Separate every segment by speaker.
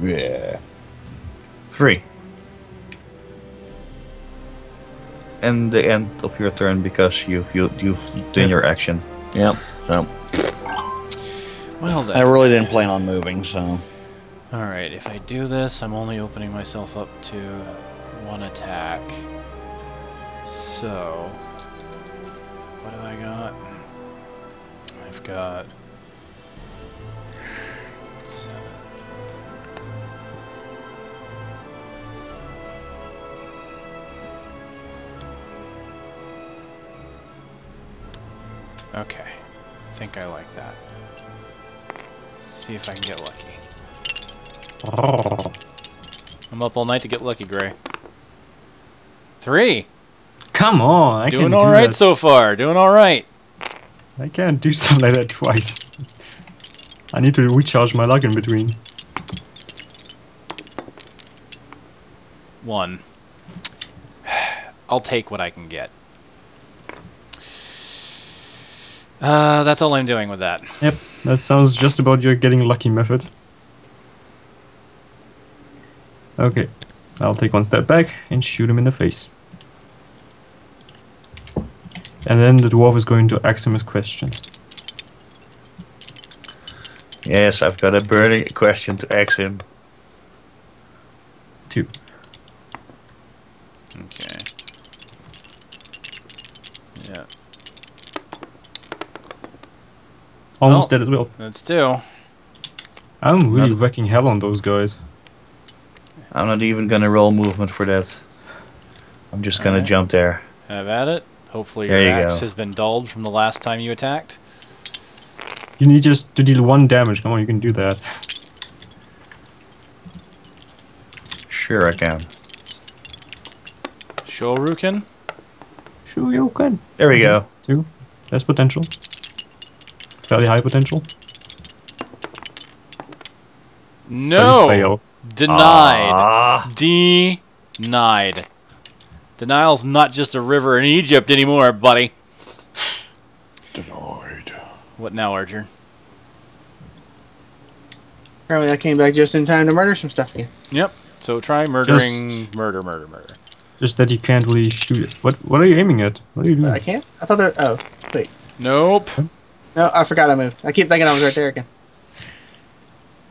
Speaker 1: Yeah.
Speaker 2: Three. And the end of your turn because you've you, you've done your action.
Speaker 1: Yep. So
Speaker 3: Well then.
Speaker 1: I really didn't plan on moving, so
Speaker 3: Alright, if I do this, I'm only opening myself up to one attack. So, what have I got? I've got. Okay, I think I like that. See if I can get lucky. I'm up all night to get lucky, Gray. Three.
Speaker 4: Come on, I
Speaker 3: Doing
Speaker 4: can
Speaker 3: all
Speaker 4: do
Speaker 3: so far. Doing all right.
Speaker 4: I can't do something like that twice. I need to recharge my luck in between.
Speaker 3: One. I'll take what I can get. Uh, that's all I'm doing with that.
Speaker 4: Yep, that sounds just about your getting lucky method. Okay, I'll take one step back and shoot him in the face. And then the dwarf is going to ask him his question.
Speaker 2: Yes, I've got a burning question to ask him.
Speaker 4: Two.
Speaker 3: Okay. Yeah,
Speaker 4: Almost
Speaker 3: Well.
Speaker 4: dead as well.
Speaker 3: let's do.
Speaker 4: I'm really
Speaker 2: Not-
Speaker 4: wrecking hell on those guys.
Speaker 2: I'm not even gonna roll movement for that. I'm just gonna
Speaker 3: Alright.
Speaker 2: jump there.
Speaker 3: Have at it. Hopefully
Speaker 2: There
Speaker 3: your
Speaker 2: you
Speaker 3: axe
Speaker 2: go.
Speaker 3: has been dulled from the last time you attacked.
Speaker 4: You need just to deal one damage. Come on, you can do that.
Speaker 2: Sure, I can.
Speaker 3: Shoryuken.
Speaker 4: Sure, you can.
Speaker 2: There we go.
Speaker 4: Two. There's potential. Fairly high potential.
Speaker 3: No!
Speaker 4: fail.
Speaker 3: Denied.
Speaker 2: Ah,
Speaker 3: Denied. Denial's not just a river in Egypt anymore, buddy.
Speaker 1: denied.
Speaker 3: What now, Archer?
Speaker 5: Apparently, I came back just in time to murder some stuff again.
Speaker 3: Yep. So try murdering, murder, murder, murder.
Speaker 4: Just that you can't really shoot it. What What are you aiming at? What are you
Speaker 5: But
Speaker 4: doing?
Speaker 5: I can't. I thought there. Oh, wait.
Speaker 3: Nope.
Speaker 5: No, I forgot I moved. I keep thinking I was right there again.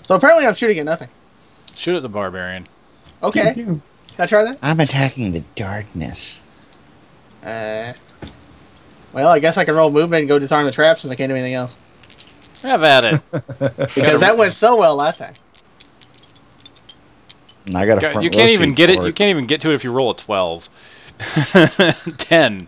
Speaker 5: So apparently, I'm shooting at nothing.
Speaker 3: Shoot at the barbarian.
Speaker 5: Okay,
Speaker 4: You-
Speaker 5: can I try that?
Speaker 1: I'm attacking the darkness.
Speaker 5: Uh. Well, I guess I can roll movement and go disarm the traps since I can't do anything else.
Speaker 3: Have at it.
Speaker 5: Because that went so well last time.
Speaker 1: And I got a front
Speaker 3: you can't even get it.
Speaker 1: for
Speaker 3: You can't even get to it if you roll a twelve. Ten.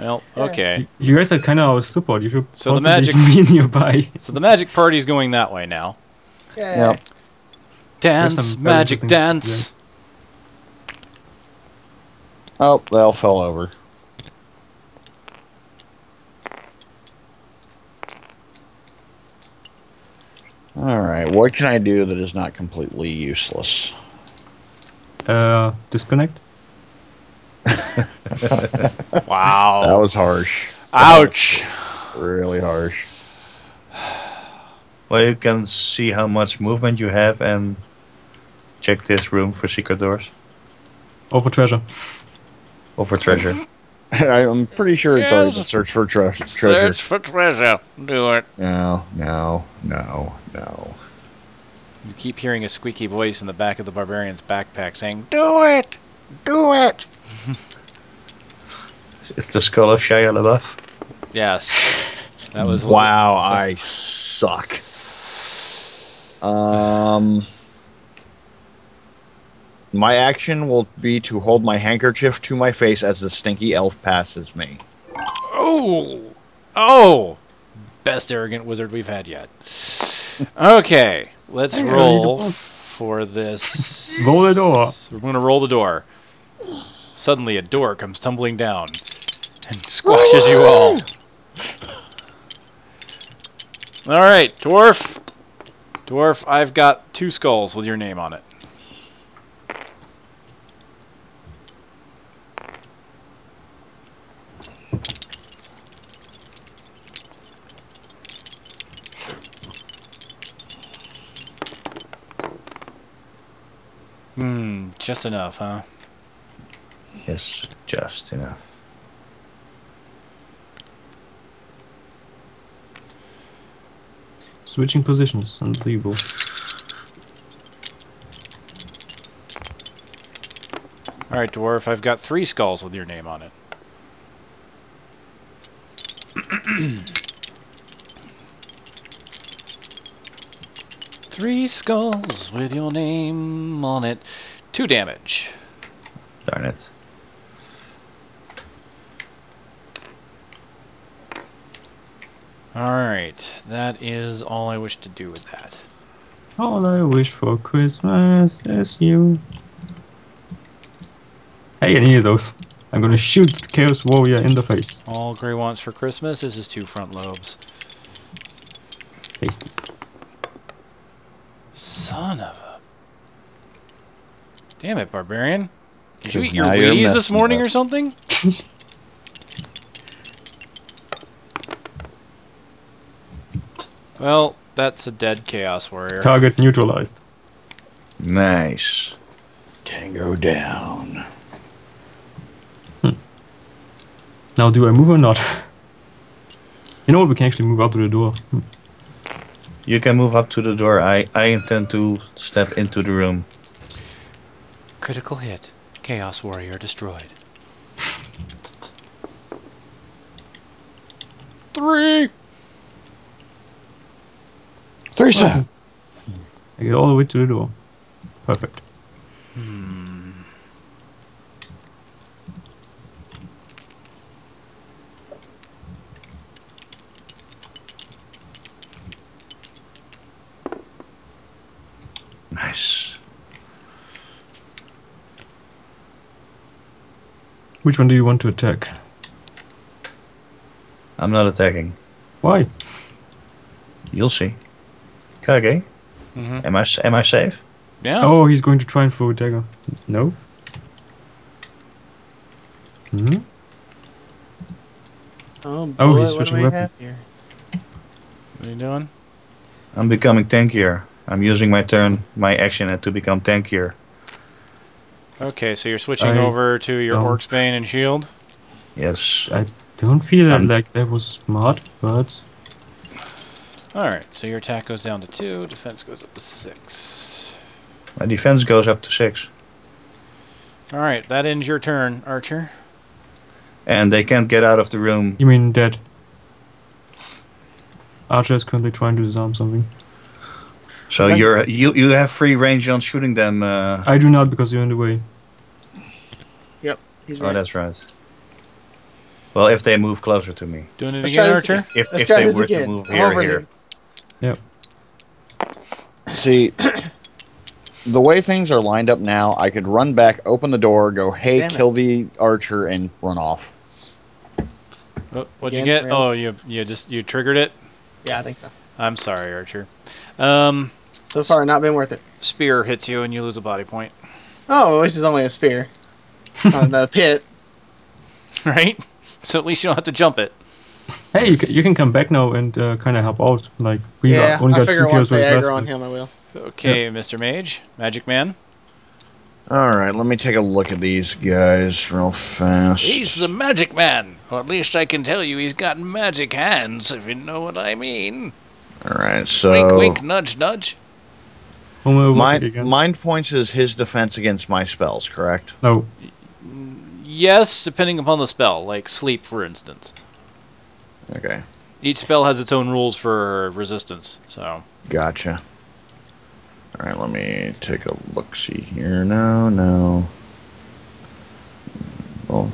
Speaker 3: Well, okay.
Speaker 4: You guys are kind of our support. You should
Speaker 3: So the
Speaker 4: possibly
Speaker 3: magic-
Speaker 4: be nearby.
Speaker 3: So the magic party's going that way now.
Speaker 5: Yeah.
Speaker 1: Yep.
Speaker 3: Dance, magic
Speaker 4: good things to
Speaker 3: dance.
Speaker 1: Oh, they all fell over. Alright, what can I do that is not completely useless?
Speaker 4: Uh, disconnect.
Speaker 1: That was harsh.
Speaker 3: Ouch.
Speaker 1: Really harsh.
Speaker 2: well, you can see how much movement you have and check this room for secret doors
Speaker 4: Over treasure.
Speaker 2: or for treasure.
Speaker 1: I'm pretty sure it's already been search for tre- treasure.
Speaker 3: Search for treasure. Do it.
Speaker 1: No, no, no, no.
Speaker 3: You keep hearing a squeaky voice in the back of the barbarian's backpack saying, "Do it, do it."
Speaker 2: It's the skull of Shia LaBeouf.
Speaker 3: Yes, that was
Speaker 1: Wow, I suck. Um, my action will be to hold my handkerchief to my face as the stinky elf passes me.
Speaker 3: Oh, oh, best arrogant wizard we've had yet. Okay, let's roll for this.
Speaker 4: Roll the door.
Speaker 3: We're gonna roll the door. Suddenly a door comes tumbling down and squashes you all. Alright, Dwarf. Dwarf, I've got two skulls with your name on it. Hmm, just enough, huh?
Speaker 2: Yes, just enough.
Speaker 4: Switching positions, unbelievable.
Speaker 3: Alright, Dwarf, I've got three skulls with your name on it. three skulls with your name on it. Two damage.
Speaker 2: Darn it.
Speaker 3: Alright, that is all I wish to do with that.
Speaker 4: All I wish for Christmas is you. Hey, I needed those. I'm gonna shoot the Chaos Warrior in the face.
Speaker 3: All Gray wants for Christmas is his two front lobes.
Speaker 4: Tasty.
Speaker 3: Son of a. Damn it, Barbarian. Did you eat your Wheaties this morning or something? well, that's a dead Chaos Warrior.
Speaker 4: Target neutralized.
Speaker 2: Nice.
Speaker 1: Tango down.
Speaker 4: Now, do I move or not? You know what? We can actually move up to the door. Hmm.
Speaker 2: You can move up to the door. I, I intend to step into the room.
Speaker 3: Critical hit. Chaos Warrior destroyed. Three!
Speaker 1: Three seven.
Speaker 4: I get all the way to the door. Perfect.
Speaker 2: Nice.
Speaker 4: Which one do you want to attack?
Speaker 2: I'm not attacking.
Speaker 4: Why?
Speaker 2: You'll see. Kage,
Speaker 3: Mm-hmm.
Speaker 2: am I s- am I safe?
Speaker 3: Yeah.
Speaker 4: Oh, he's going to try and throw a dagger. No? Hmm?
Speaker 5: Oh,
Speaker 4: Oh, he's
Speaker 5: boy, what
Speaker 4: switching
Speaker 5: do we
Speaker 4: weapon.
Speaker 5: have here?
Speaker 3: What are you doing?
Speaker 2: I'm becoming tankier. I'm using my turn, my action to become tankier.
Speaker 3: Okay, so you're switching
Speaker 4: I
Speaker 3: over to your
Speaker 4: don't-
Speaker 3: Orc's Bane and Shield.
Speaker 2: Yes.
Speaker 4: I don't feel that like that was smart, but
Speaker 3: Alright, so your attack goes down to two, defense goes up to six.
Speaker 2: My defense goes up to six.
Speaker 3: Alright, that ends your turn, Archer.
Speaker 2: And they can't get out of the room.
Speaker 4: you mean dead. Archer is currently trying to disarm something.
Speaker 2: So
Speaker 5: Thank-
Speaker 2: you're you you have free range on shooting them. Uh,
Speaker 4: I do not because you're in the way.
Speaker 5: He's
Speaker 2: oh,
Speaker 5: right.
Speaker 2: that's right. Well, if they move closer to me,
Speaker 3: Doing it
Speaker 5: Let's
Speaker 3: again,
Speaker 5: try this
Speaker 3: Archer?
Speaker 5: again.
Speaker 2: if if they
Speaker 5: this
Speaker 2: were to move here
Speaker 5: over
Speaker 2: here,
Speaker 5: here.
Speaker 1: See, the way things are lined up now, I could run back, open the door, go, "Hey,
Speaker 5: Damn it.
Speaker 1: kill the archer," and run off.
Speaker 3: Oh, what'd you get?
Speaker 5: really?
Speaker 3: Oh, you you just you triggered it.
Speaker 5: Yeah, I think so.
Speaker 3: I'm sorry, Archer. Um,
Speaker 5: So far, not been worth it.
Speaker 3: spear hits you and you lose a body point.
Speaker 5: Oh, which is only a spear. On the pit.
Speaker 3: Right? So at least you don't have to jump it.
Speaker 4: Hey, you can, you can come back now and uh, kind of help out. Like we
Speaker 5: yeah,
Speaker 4: got, only
Speaker 5: I
Speaker 4: got
Speaker 5: figure
Speaker 4: two
Speaker 5: once
Speaker 4: kills
Speaker 5: they
Speaker 4: left.
Speaker 5: aggro on him, I will.
Speaker 3: Okay, Mr. Mage, Magic Man.
Speaker 1: All right, let me take a look at these guys real fast.
Speaker 3: He's the Magic Man, or at least I can tell you he's got magic hands, if you know what I mean.
Speaker 1: All right, so
Speaker 3: wink, wink, nudge, nudge.
Speaker 1: Mind,
Speaker 4: again.
Speaker 1: mind points is his defense against my spells, correct?
Speaker 4: no,
Speaker 3: Yes, depending upon the spell, like sleep, for instance.
Speaker 1: Okay,
Speaker 3: Each spell has its own rules for resistance, so.
Speaker 1: gotcha. All right, let me take a look. See here. No, no. Oh,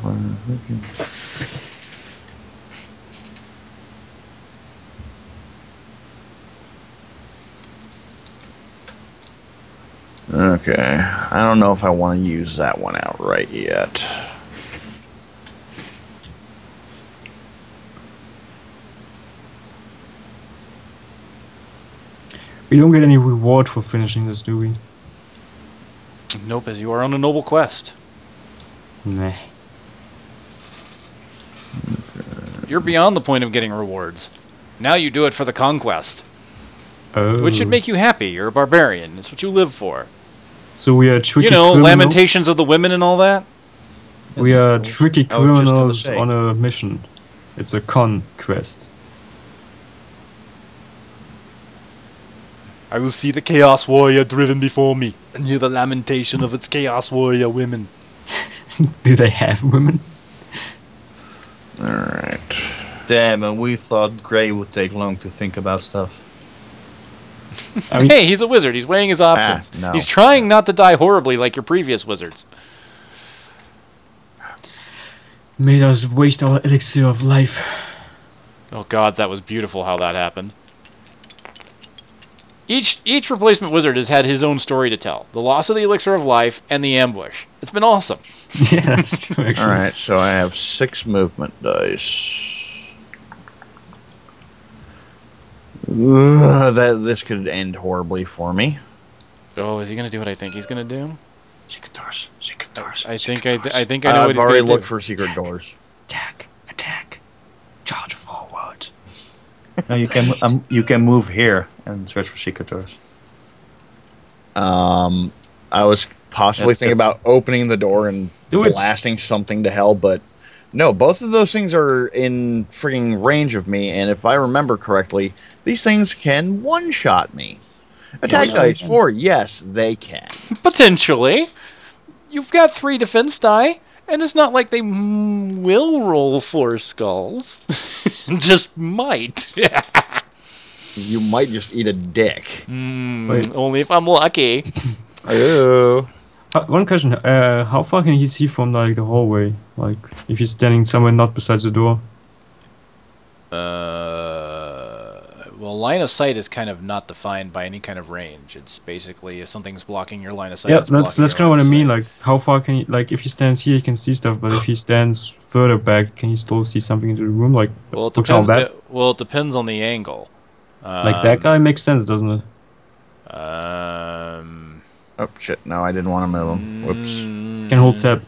Speaker 1: okay. Okay, I don't know if I want to use that one outright yet.
Speaker 4: We don't get any reward for finishing this, do we?
Speaker 3: Nope, as you are on a noble quest.
Speaker 4: Nah.
Speaker 3: You're beyond the point of getting rewards. Now you do it for the conquest,
Speaker 4: Oh.
Speaker 3: which should oh. make you happy. You're a barbarian. It's what you live for.
Speaker 4: So we are tricky
Speaker 3: You know,
Speaker 4: criminals.
Speaker 3: Lamentations of the Women and all that.
Speaker 4: We are tricky
Speaker 2: I was just gonna
Speaker 4: criminals on a mission. It's a conquest.
Speaker 3: I will see the Chaos Warrior driven before me, and hear the lamentation of its Chaos Warrior women.
Speaker 4: Do they have women?
Speaker 1: All right.
Speaker 2: Damn, and we thought Gray would take long to think about stuff.
Speaker 4: I mean,
Speaker 3: Hey, he's a wizard. He's weighing his ah, options.
Speaker 1: no.
Speaker 3: He's trying not to die horribly like your previous wizards.
Speaker 4: made us waste our elixir of life.
Speaker 3: Oh God, that was beautiful how that happened. Each each replacement wizard has had his own story to tell: the loss of the elixir of life and the ambush. It's been awesome.
Speaker 4: yeah, that's true. Actually.
Speaker 1: All right. So I have six movement dice. Ugh, that this could end horribly for me.
Speaker 3: Oh, is he gonna do what I think he's gonna do?
Speaker 2: Secret doors, secret doors.
Speaker 3: I think
Speaker 2: secret
Speaker 3: I,
Speaker 2: doors.
Speaker 3: I think I know what
Speaker 1: I've
Speaker 3: he's
Speaker 1: already
Speaker 3: gonna
Speaker 1: looked
Speaker 3: do.
Speaker 1: for secret doors.
Speaker 4: Attack! Attack! Charge forward!
Speaker 2: No, you can um, you can move here and search for secret doors.
Speaker 1: Um, I was possibly
Speaker 2: That's-
Speaker 1: thinking
Speaker 2: that's-
Speaker 1: about opening the door and
Speaker 4: Do it.
Speaker 1: blasting something to hell, but no, both of those things are in freaking range of me, and if I remember correctly, these things can one shot me. Attack
Speaker 4: Yes,
Speaker 1: dice four, yes, they can.
Speaker 3: Potentially, you've got three defense die, and it's not like they will roll four skulls. Just might.
Speaker 1: You might just eat a dick.
Speaker 3: Mm, only if I'm lucky.
Speaker 1: Oh,
Speaker 4: Uh, one question: uh, How far can he see from like the hallway? Like, if he's standing somewhere not besides the door?
Speaker 3: Uh, well, line of sight is kind of not defined by any kind of range. It's basically if something's blocking your line of sight.
Speaker 4: yeah,
Speaker 3: it's
Speaker 4: that's that's kind of what I mean.
Speaker 3: sight.
Speaker 4: Like, how far can you? Like, if he stands here, he can see stuff, but if he stands further back, can he still see something into the room? Like,
Speaker 3: well, it
Speaker 4: for
Speaker 3: depends.
Speaker 4: that,
Speaker 3: well, it depends on the angle.
Speaker 4: like that
Speaker 3: Um,
Speaker 4: guy makes sense, doesn't it?
Speaker 3: Um,
Speaker 1: oh shit! No, I didn't want to move him. Whoops.
Speaker 4: Can hold tab.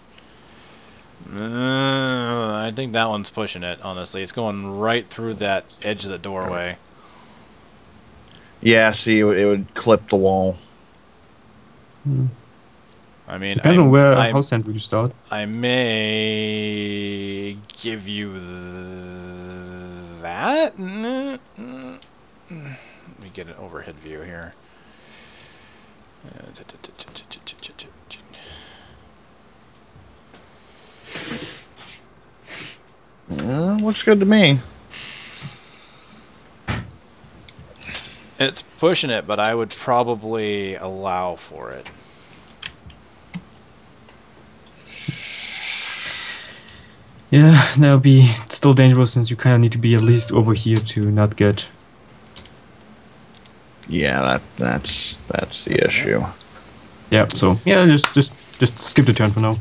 Speaker 3: Uh, I think that one's pushing it. Honestly, it's going right through that edge of the doorway.
Speaker 1: Yeah, see, it would, clip the wall. Hmm.
Speaker 3: I mean,
Speaker 4: depends
Speaker 3: I,
Speaker 4: on where
Speaker 3: I,
Speaker 4: house end you start.
Speaker 3: I may give you th that. Mm, mm, mm. Let me get an overhead view here. Uh,
Speaker 1: looks good to me.
Speaker 3: It's pushing it, but I would probably allow for it.
Speaker 4: Yeah, that would be still dangerous since you kind of need to be at least over here to not get.
Speaker 1: Yeah, that that's that's the issue.
Speaker 4: Yeah, so yeah, just just just skip the turn for now.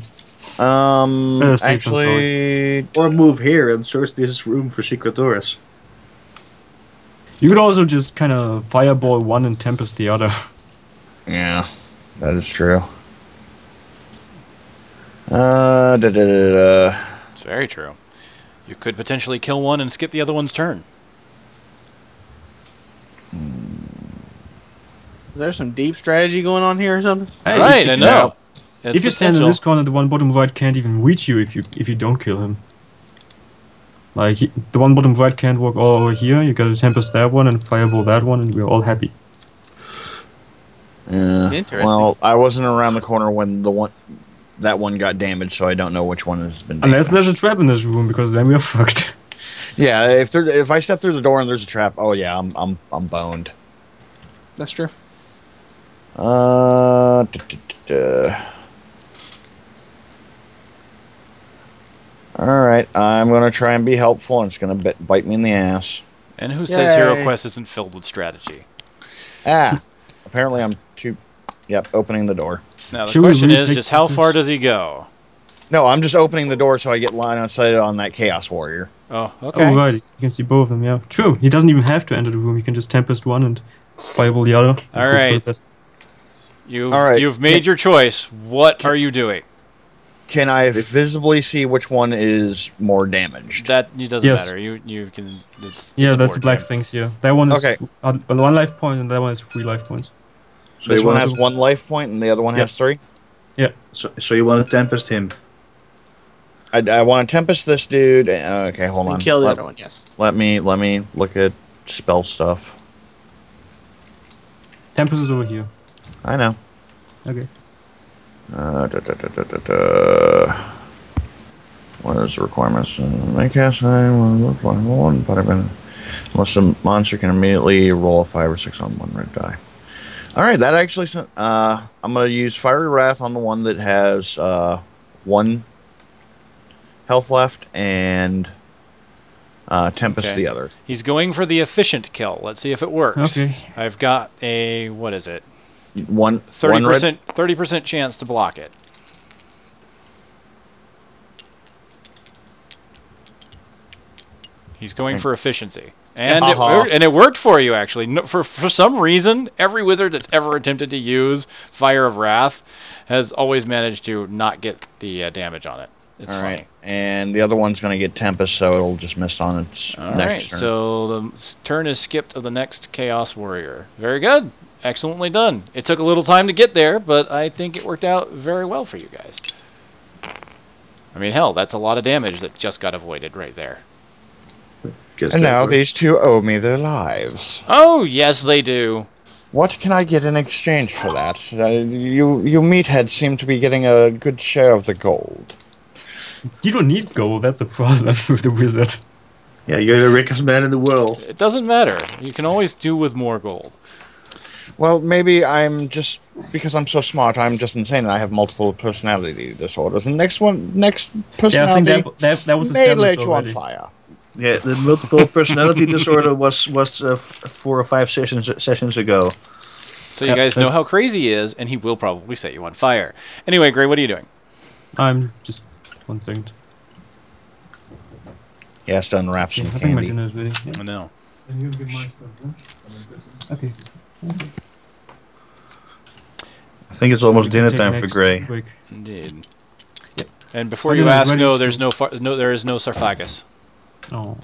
Speaker 1: Um,
Speaker 4: Uh, safe,
Speaker 1: actually,
Speaker 2: Or move here and search this room for secret doors.
Speaker 4: You could also just kind of fireball one and tempest the other.
Speaker 1: yeah, that is true. Uh, da, da, da, da.
Speaker 3: It's very true. You could potentially kill one and skip the other one's turn.
Speaker 5: Is there some deep strategy going on here or something?
Speaker 4: Hey,
Speaker 3: right,
Speaker 4: if
Speaker 3: I know. It's
Speaker 4: if you stand in this corner, the one bottom right can't even reach you if you if you don't kill him. Like he, the one bottom right can't walk all over here. You gotta tempest that one and fireball that one, and we're all happy.
Speaker 1: Yeah. Well, I wasn't around the corner when the one that one got damaged, so I don't know which one has been.
Speaker 4: Unless there's a trap in this room, because then we're fucked.
Speaker 1: Yeah, if there, if I step through the door and there's a trap, oh yeah, I'm I'm I'm boned.
Speaker 5: That's true.
Speaker 1: Uh, duh, duh, duh, All right, I'm gonna try and be helpful, and it's gonna bit, bite me in the ass.
Speaker 3: And who says Hero Quest isn't filled with strategy?
Speaker 1: Ah, apparently I'm too. Yep, opening the door.
Speaker 3: Now the
Speaker 4: Should we
Speaker 3: question is just how far does he go?
Speaker 1: No, I'm just opening the door so I get line on sight on that Chaos Warrior.
Speaker 3: Oh, okay.
Speaker 4: Oh right, you can see both of them. Yeah, true. He doesn't even have to enter the room. He can just tempest one and fireball the other. and
Speaker 3: All
Speaker 4: hope for the
Speaker 3: right.
Speaker 4: best.
Speaker 3: You've,
Speaker 1: All right.
Speaker 3: you've made your choice. What are you doing?
Speaker 1: Can I visibly see which one is more damaged?
Speaker 3: That it doesn't
Speaker 4: Yes.
Speaker 3: matter. You you can. It's,
Speaker 4: Yeah,
Speaker 3: it's a
Speaker 4: that's the black
Speaker 3: game.
Speaker 4: things here. That one is
Speaker 1: Okay.
Speaker 4: uh, one life point, and that one is three life points.
Speaker 2: So
Speaker 1: this
Speaker 2: you
Speaker 1: one has
Speaker 2: to,
Speaker 1: one life point and the other one
Speaker 2: Yep.
Speaker 1: has three. Yeah.
Speaker 2: so, so you want to tempest him?
Speaker 1: I, I want to tempest this dude. uh, Okay, hold on.
Speaker 5: Kill the
Speaker 1: let,
Speaker 5: other one, yes.
Speaker 1: let me let me look at spell stuff.
Speaker 4: Tempest is over here.
Speaker 1: I know.
Speaker 4: Okay.
Speaker 1: Uh, da, da, da, da, da, da. What is the requirements? Uh, Make cast I look like one, but I've been unless the monster can immediately roll a five or six on one red die. All right, that actually. sent- Uh, I'm gonna use fiery wrath on the one that has uh, one health left, and uh, tempest
Speaker 3: Okay.
Speaker 1: the other.
Speaker 3: He's going for the efficient kill. Let's see if it works.
Speaker 4: Okay.
Speaker 3: I've got a what is it?
Speaker 1: One
Speaker 3: Thirty
Speaker 1: one red-
Speaker 3: percent. Thirty percent chance to block it. He's going for efficiency, and it,
Speaker 1: Uh-huh.
Speaker 3: wor- and it worked for you actually. No, for for some reason, every wizard that's ever attempted to use Fire of Wrath has always managed to not get the uh, damage on it. It's
Speaker 1: All
Speaker 3: funny.
Speaker 1: right, and the other one's gonna get tempest, so it'll just miss on its
Speaker 3: All
Speaker 1: next
Speaker 3: right,
Speaker 1: turn.
Speaker 3: so the turn is skipped of the next Chaos Warrior. Very good. Excellently done. It took a little time to get there, but I think it worked out very well for you guys. I mean, hell, that's a lot of damage that just got avoided right there.
Speaker 2: Guess
Speaker 1: and now
Speaker 2: works.
Speaker 1: these two owe me their lives.
Speaker 3: Oh, yes, they do.
Speaker 1: What can I get in exchange for that? Uh, you, you meatheads seem to be getting a good share of the gold.
Speaker 4: You don't need gold. That's a problem with the wizard.
Speaker 2: Yeah, you're the richest man in the world.
Speaker 3: It doesn't matter. You can always do with more gold.
Speaker 1: Well, maybe I'm just because I'm so smart. I'm just insane, and I have multiple personality disorders. And next one, next
Speaker 4: Yeah, I
Speaker 1: personality
Speaker 4: think that that, that was
Speaker 1: may light you on fire.
Speaker 2: Yeah, the multiple personality disorder was was uh, f- four or five sessions sessions ago.
Speaker 3: So you
Speaker 4: Yep,
Speaker 3: guys know how crazy he is, and he will probably set you on fire. Anyway, Gray, what are you doing?
Speaker 4: I'm just one second.
Speaker 1: He has to unwrap
Speaker 4: Yeah,
Speaker 1: some
Speaker 4: I think my
Speaker 1: candy.
Speaker 4: dinner is ready. Yeah.
Speaker 3: I know.
Speaker 4: Okay.
Speaker 2: I think it's almost dinner time for Gray.
Speaker 4: break.
Speaker 3: Indeed. And before you ask, no, there's no, far- no, there is no sarcophagus.
Speaker 4: Oh.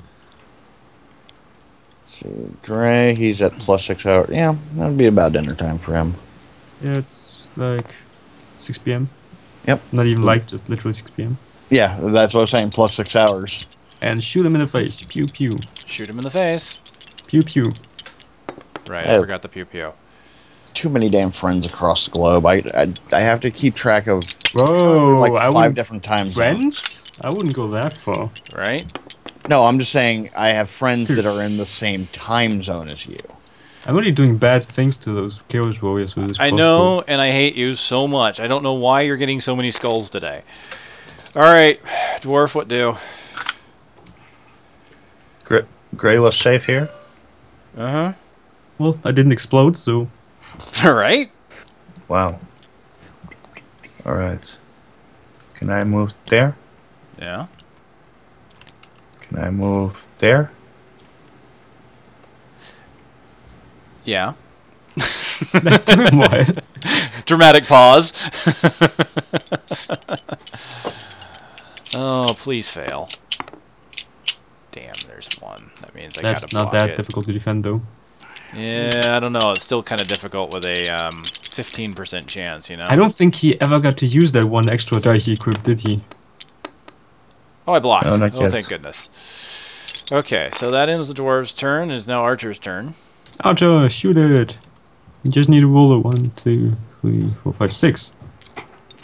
Speaker 1: See, Gray, he's at plus six hours. Yeah, that'd be about dinner time for him.
Speaker 4: Yeah, it's like 6 p.m.
Speaker 1: Yep.
Speaker 4: Not even like, just literally 6 p.m.
Speaker 1: Yeah, that's what I'm saying. Plus six hours.
Speaker 4: And shoot him in the face. Pew pew.
Speaker 3: Shoot him in the face.
Speaker 4: Pew pew.
Speaker 3: Right, I
Speaker 1: Oh.
Speaker 3: forgot the pew pew.
Speaker 1: Too many damn friends across the globe. I I, I have to keep track of
Speaker 4: Whoa,
Speaker 1: like
Speaker 4: I
Speaker 1: five
Speaker 4: wouldn't.
Speaker 1: different times.
Speaker 4: Friends? I wouldn't go that far.
Speaker 3: Right?
Speaker 1: No, I'm just saying I have friends that are in the same time zone as you.
Speaker 4: I'm really doing bad things to those Chaos Warriors with this
Speaker 3: I
Speaker 4: crossbow.
Speaker 3: know, and I hate you so much. I don't know why you're getting so many skulls today. All right, dwarf, what do?
Speaker 2: Gray, Gray was safe here.
Speaker 3: Uh
Speaker 4: Well, I didn't explode, so.
Speaker 3: All right.
Speaker 2: Wow. All right. Can I move there?
Speaker 3: Yeah.
Speaker 2: Can I move there?
Speaker 3: Yeah.
Speaker 4: what?
Speaker 3: Dramatic pause. oh, please fail. Damn, there's one. That means I
Speaker 4: That's
Speaker 3: gotta
Speaker 4: not that
Speaker 3: it.
Speaker 4: difficult to defend, though.
Speaker 3: Yeah, I don't know. It's still kind of difficult with a um, 15% chance, you know?
Speaker 4: I don't think he ever got to use that one extra die he equipped, did he?
Speaker 3: Oh, I blocked.
Speaker 2: No, not
Speaker 3: oh,
Speaker 2: yet.
Speaker 3: thank goodness. Okay, so that ends the dwarf's turn. It is now Archer's turn.
Speaker 4: Archer, shoot it! You just need to roll a one, two, three, four, five, six.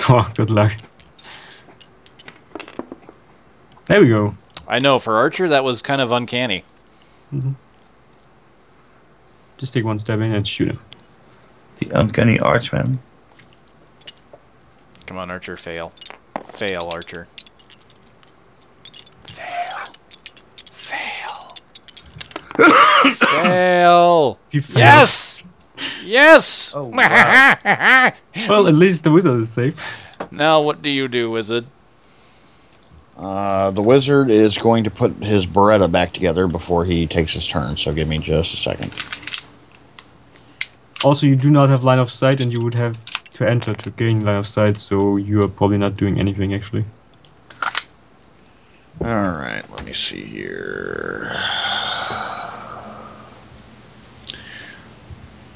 Speaker 4: Oh, good luck. There we go.
Speaker 3: I know, for Archer, that was kind of uncanny.
Speaker 4: Just take one step in and shoot him.
Speaker 2: The uncanny archman.
Speaker 3: Come on, Archer, fail. Fail, Archer. Fail. Fail. fail.
Speaker 4: He fails.
Speaker 3: Yes! Yes!
Speaker 2: Oh, wow.
Speaker 4: Well, at least the wizard is safe.
Speaker 3: now, what do you do, wizard?
Speaker 1: Uh, the wizard is going to put his Beretta back together before he takes his turn. So give me just a second.
Speaker 4: Also, you do not have line of sight, and you would have to enter to gain line of sight, so you are probably not doing anything actually.
Speaker 1: All right, let me see here.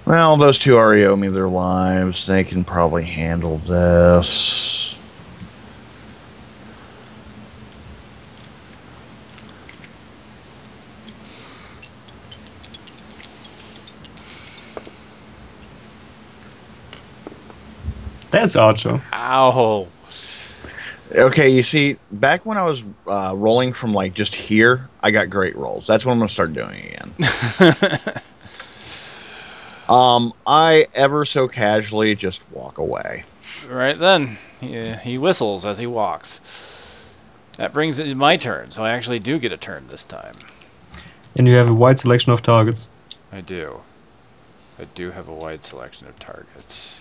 Speaker 1: Well, those two already owe me their lives. They can probably handle this.
Speaker 4: That's Archer.
Speaker 3: Ow.
Speaker 1: Okay, you see, back when I was uh, rolling from like just here, I got great rolls. That's what I'm gonna start doing again. um, I ever so casually just walk away.
Speaker 3: Right then, he, he whistles as he walks. That brings it to my turn, so I actually do get a turn this time.
Speaker 4: And you have a wide selection of targets.
Speaker 3: I do. I do have a wide selection of targets.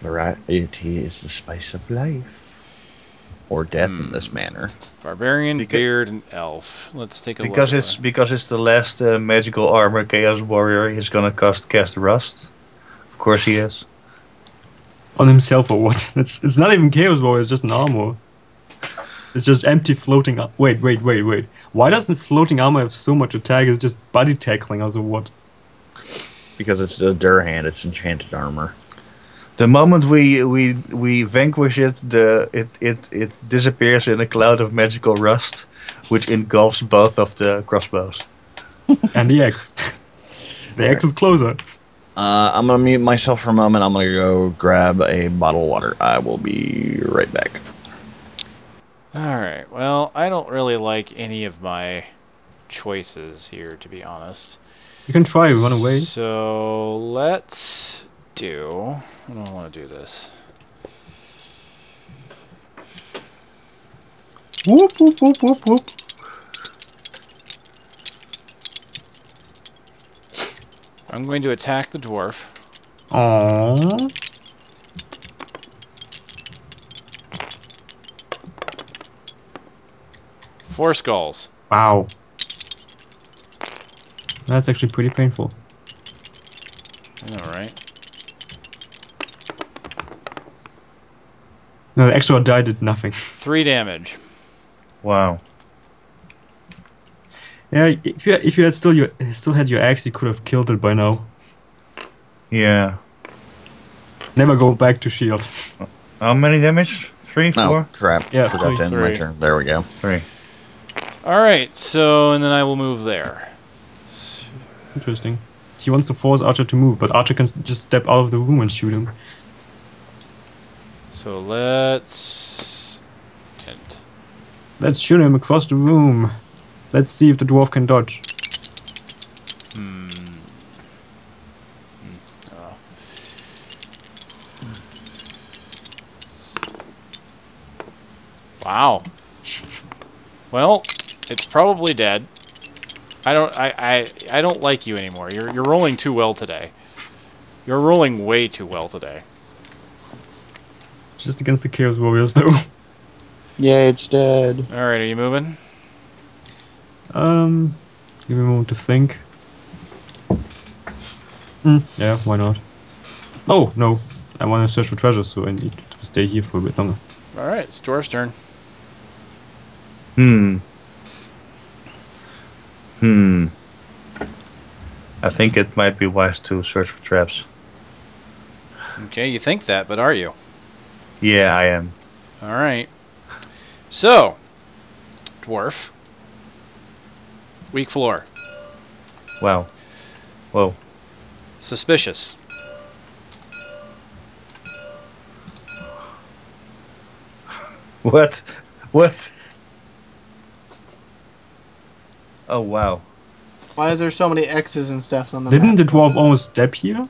Speaker 1: Variety is the spice of life, or death in this manner.
Speaker 3: Barbarian,
Speaker 2: Beca-
Speaker 3: beard, and elf. Let's take a look.
Speaker 2: Because
Speaker 3: look.
Speaker 2: it's because it's the last uh, magical armor Chaos Warrior. He's gonna cast cast Rust. Of course he is.
Speaker 4: On himself or what? It's it's not even Chaos Warrior, it's just an armor. It's just empty floating ar- Wait, wait, wait, wait. Why doesn't floating armor have so much attack? It's just body tackling or so what?
Speaker 1: Because it's a Durhand, it's enchanted armor.
Speaker 2: The moment we we we vanquish it, the it it it disappears in a cloud of magical rust, which engulfs both of the crossbows.
Speaker 4: And the X. the X is closer.
Speaker 1: Uh, I'm gonna mute myself for a moment. I'm gonna go grab a bottle of water. I will be right back.
Speaker 3: Alright, well, I don't really like any of my choices here, to be honest.
Speaker 4: You can try, run away.
Speaker 3: So let's do. I don't want to do this.
Speaker 4: Whoop, whoop, whoop, whoop, whoop.
Speaker 3: I'm going to attack the dwarf.
Speaker 4: Aww.
Speaker 3: Four skulls.
Speaker 4: Wow. That's actually pretty painful.
Speaker 3: I know, right?
Speaker 4: No, the extra die did nothing.
Speaker 3: Three damage.
Speaker 2: Wow.
Speaker 4: Yeah, if you if you had still your still had your axe, you could have killed it by now.
Speaker 2: Yeah.
Speaker 4: Never go back to shield.
Speaker 2: How many damage? three Three,
Speaker 1: Oh
Speaker 2: four,
Speaker 1: crap!
Speaker 4: Yeah,
Speaker 1: forgot
Speaker 4: three,
Speaker 1: to end my turn. There we go.
Speaker 2: three.
Speaker 3: Alright, so, and then I will move there.
Speaker 4: Interesting. He wants to force Archer to move, but Archer can just step out of the room and shoot him.
Speaker 3: So let's. End.
Speaker 4: Let's shoot him across the room. Let's see if the dwarf can dodge.
Speaker 3: Hmm. Hmm. Oh. Wow. Well, it's probably dead. I don't I, I I don't like you anymore. You're you're rolling too well today. You're rolling way too well today.
Speaker 4: Just against the Chaos Warriors, though.
Speaker 1: Yeah, it's dead.
Speaker 3: Alright, are you moving?
Speaker 4: Um, give me a moment to think. Hmm, yeah, why not? Oh, no. I want to search for treasure, so I need to stay here for a bit longer.
Speaker 3: Alright, it's Dwarf's turn.
Speaker 2: Hmm. Hmm. I think it might be wise to search for traps.
Speaker 3: Okay, you think that, but are you?
Speaker 2: Yeah, I am.
Speaker 3: Alright. So, Dwarf. Weak floor.
Speaker 2: Wow. Whoa.
Speaker 3: Suspicious.
Speaker 2: What? What? Oh wow.
Speaker 5: Why is there so many X's and stuff on the
Speaker 4: Didn't
Speaker 5: map?
Speaker 4: the dwarf almost step here?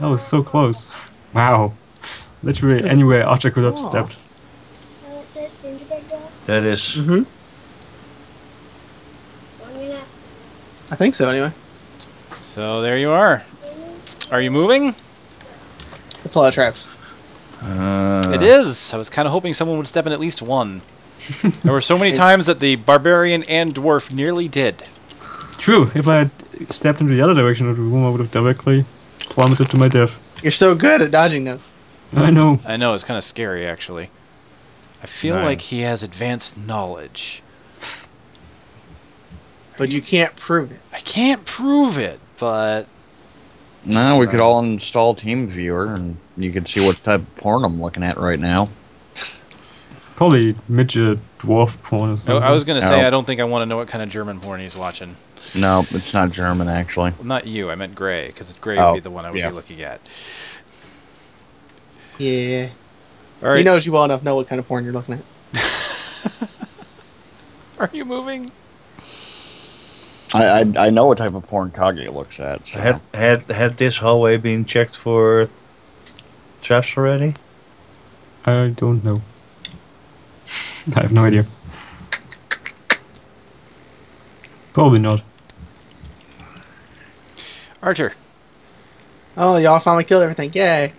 Speaker 6: Gingerbread.
Speaker 4: That was so close. Wow. Literally anywhere Archer could have
Speaker 5: Oh.
Speaker 4: stepped.
Speaker 6: I like that gingerbread dog.
Speaker 2: That is.
Speaker 5: Mm-hmm. I think so, anyway.
Speaker 3: So there you are. Are you moving?
Speaker 5: That's a lot of traps.
Speaker 2: Uh,
Speaker 3: it is. I was kind of hoping someone would step in at least one. there were so many times that the barbarian and dwarf nearly did.
Speaker 4: True, if I had stepped into the other direction of the room, I would have directly plummeted to my death.
Speaker 5: You're so good at dodging those.
Speaker 4: I know.
Speaker 3: I know it's kind of scary, actually. I feel
Speaker 2: Nice.
Speaker 3: like he has advanced knowledge.
Speaker 5: but you can't prove it.
Speaker 3: I can't prove it, but
Speaker 1: No, we could all install TeamViewer and you can see what type of porn I'm looking at right now.
Speaker 4: Probably midget dwarf porn or
Speaker 3: I,
Speaker 4: something.
Speaker 3: I was gonna say
Speaker 1: No.
Speaker 3: I don't think I want to know what kind of German porn he's watching.
Speaker 1: No, it's not German actually.
Speaker 3: Well, not you. I meant Gray, because Gray
Speaker 1: Oh,
Speaker 3: would be the one I would
Speaker 1: yeah.
Speaker 3: be looking at.
Speaker 5: Yeah.
Speaker 3: All right.
Speaker 5: He knows you well enough know what kind of porn you're looking at.
Speaker 3: Are you moving?
Speaker 1: I, I I know what type of porn Kage looks at. So.
Speaker 2: Had had had this hallway been checked for traps already?
Speaker 4: I don't know. I have no idea. Probably not.
Speaker 3: Archer.
Speaker 5: Oh, y'all finally killed everything. Yay.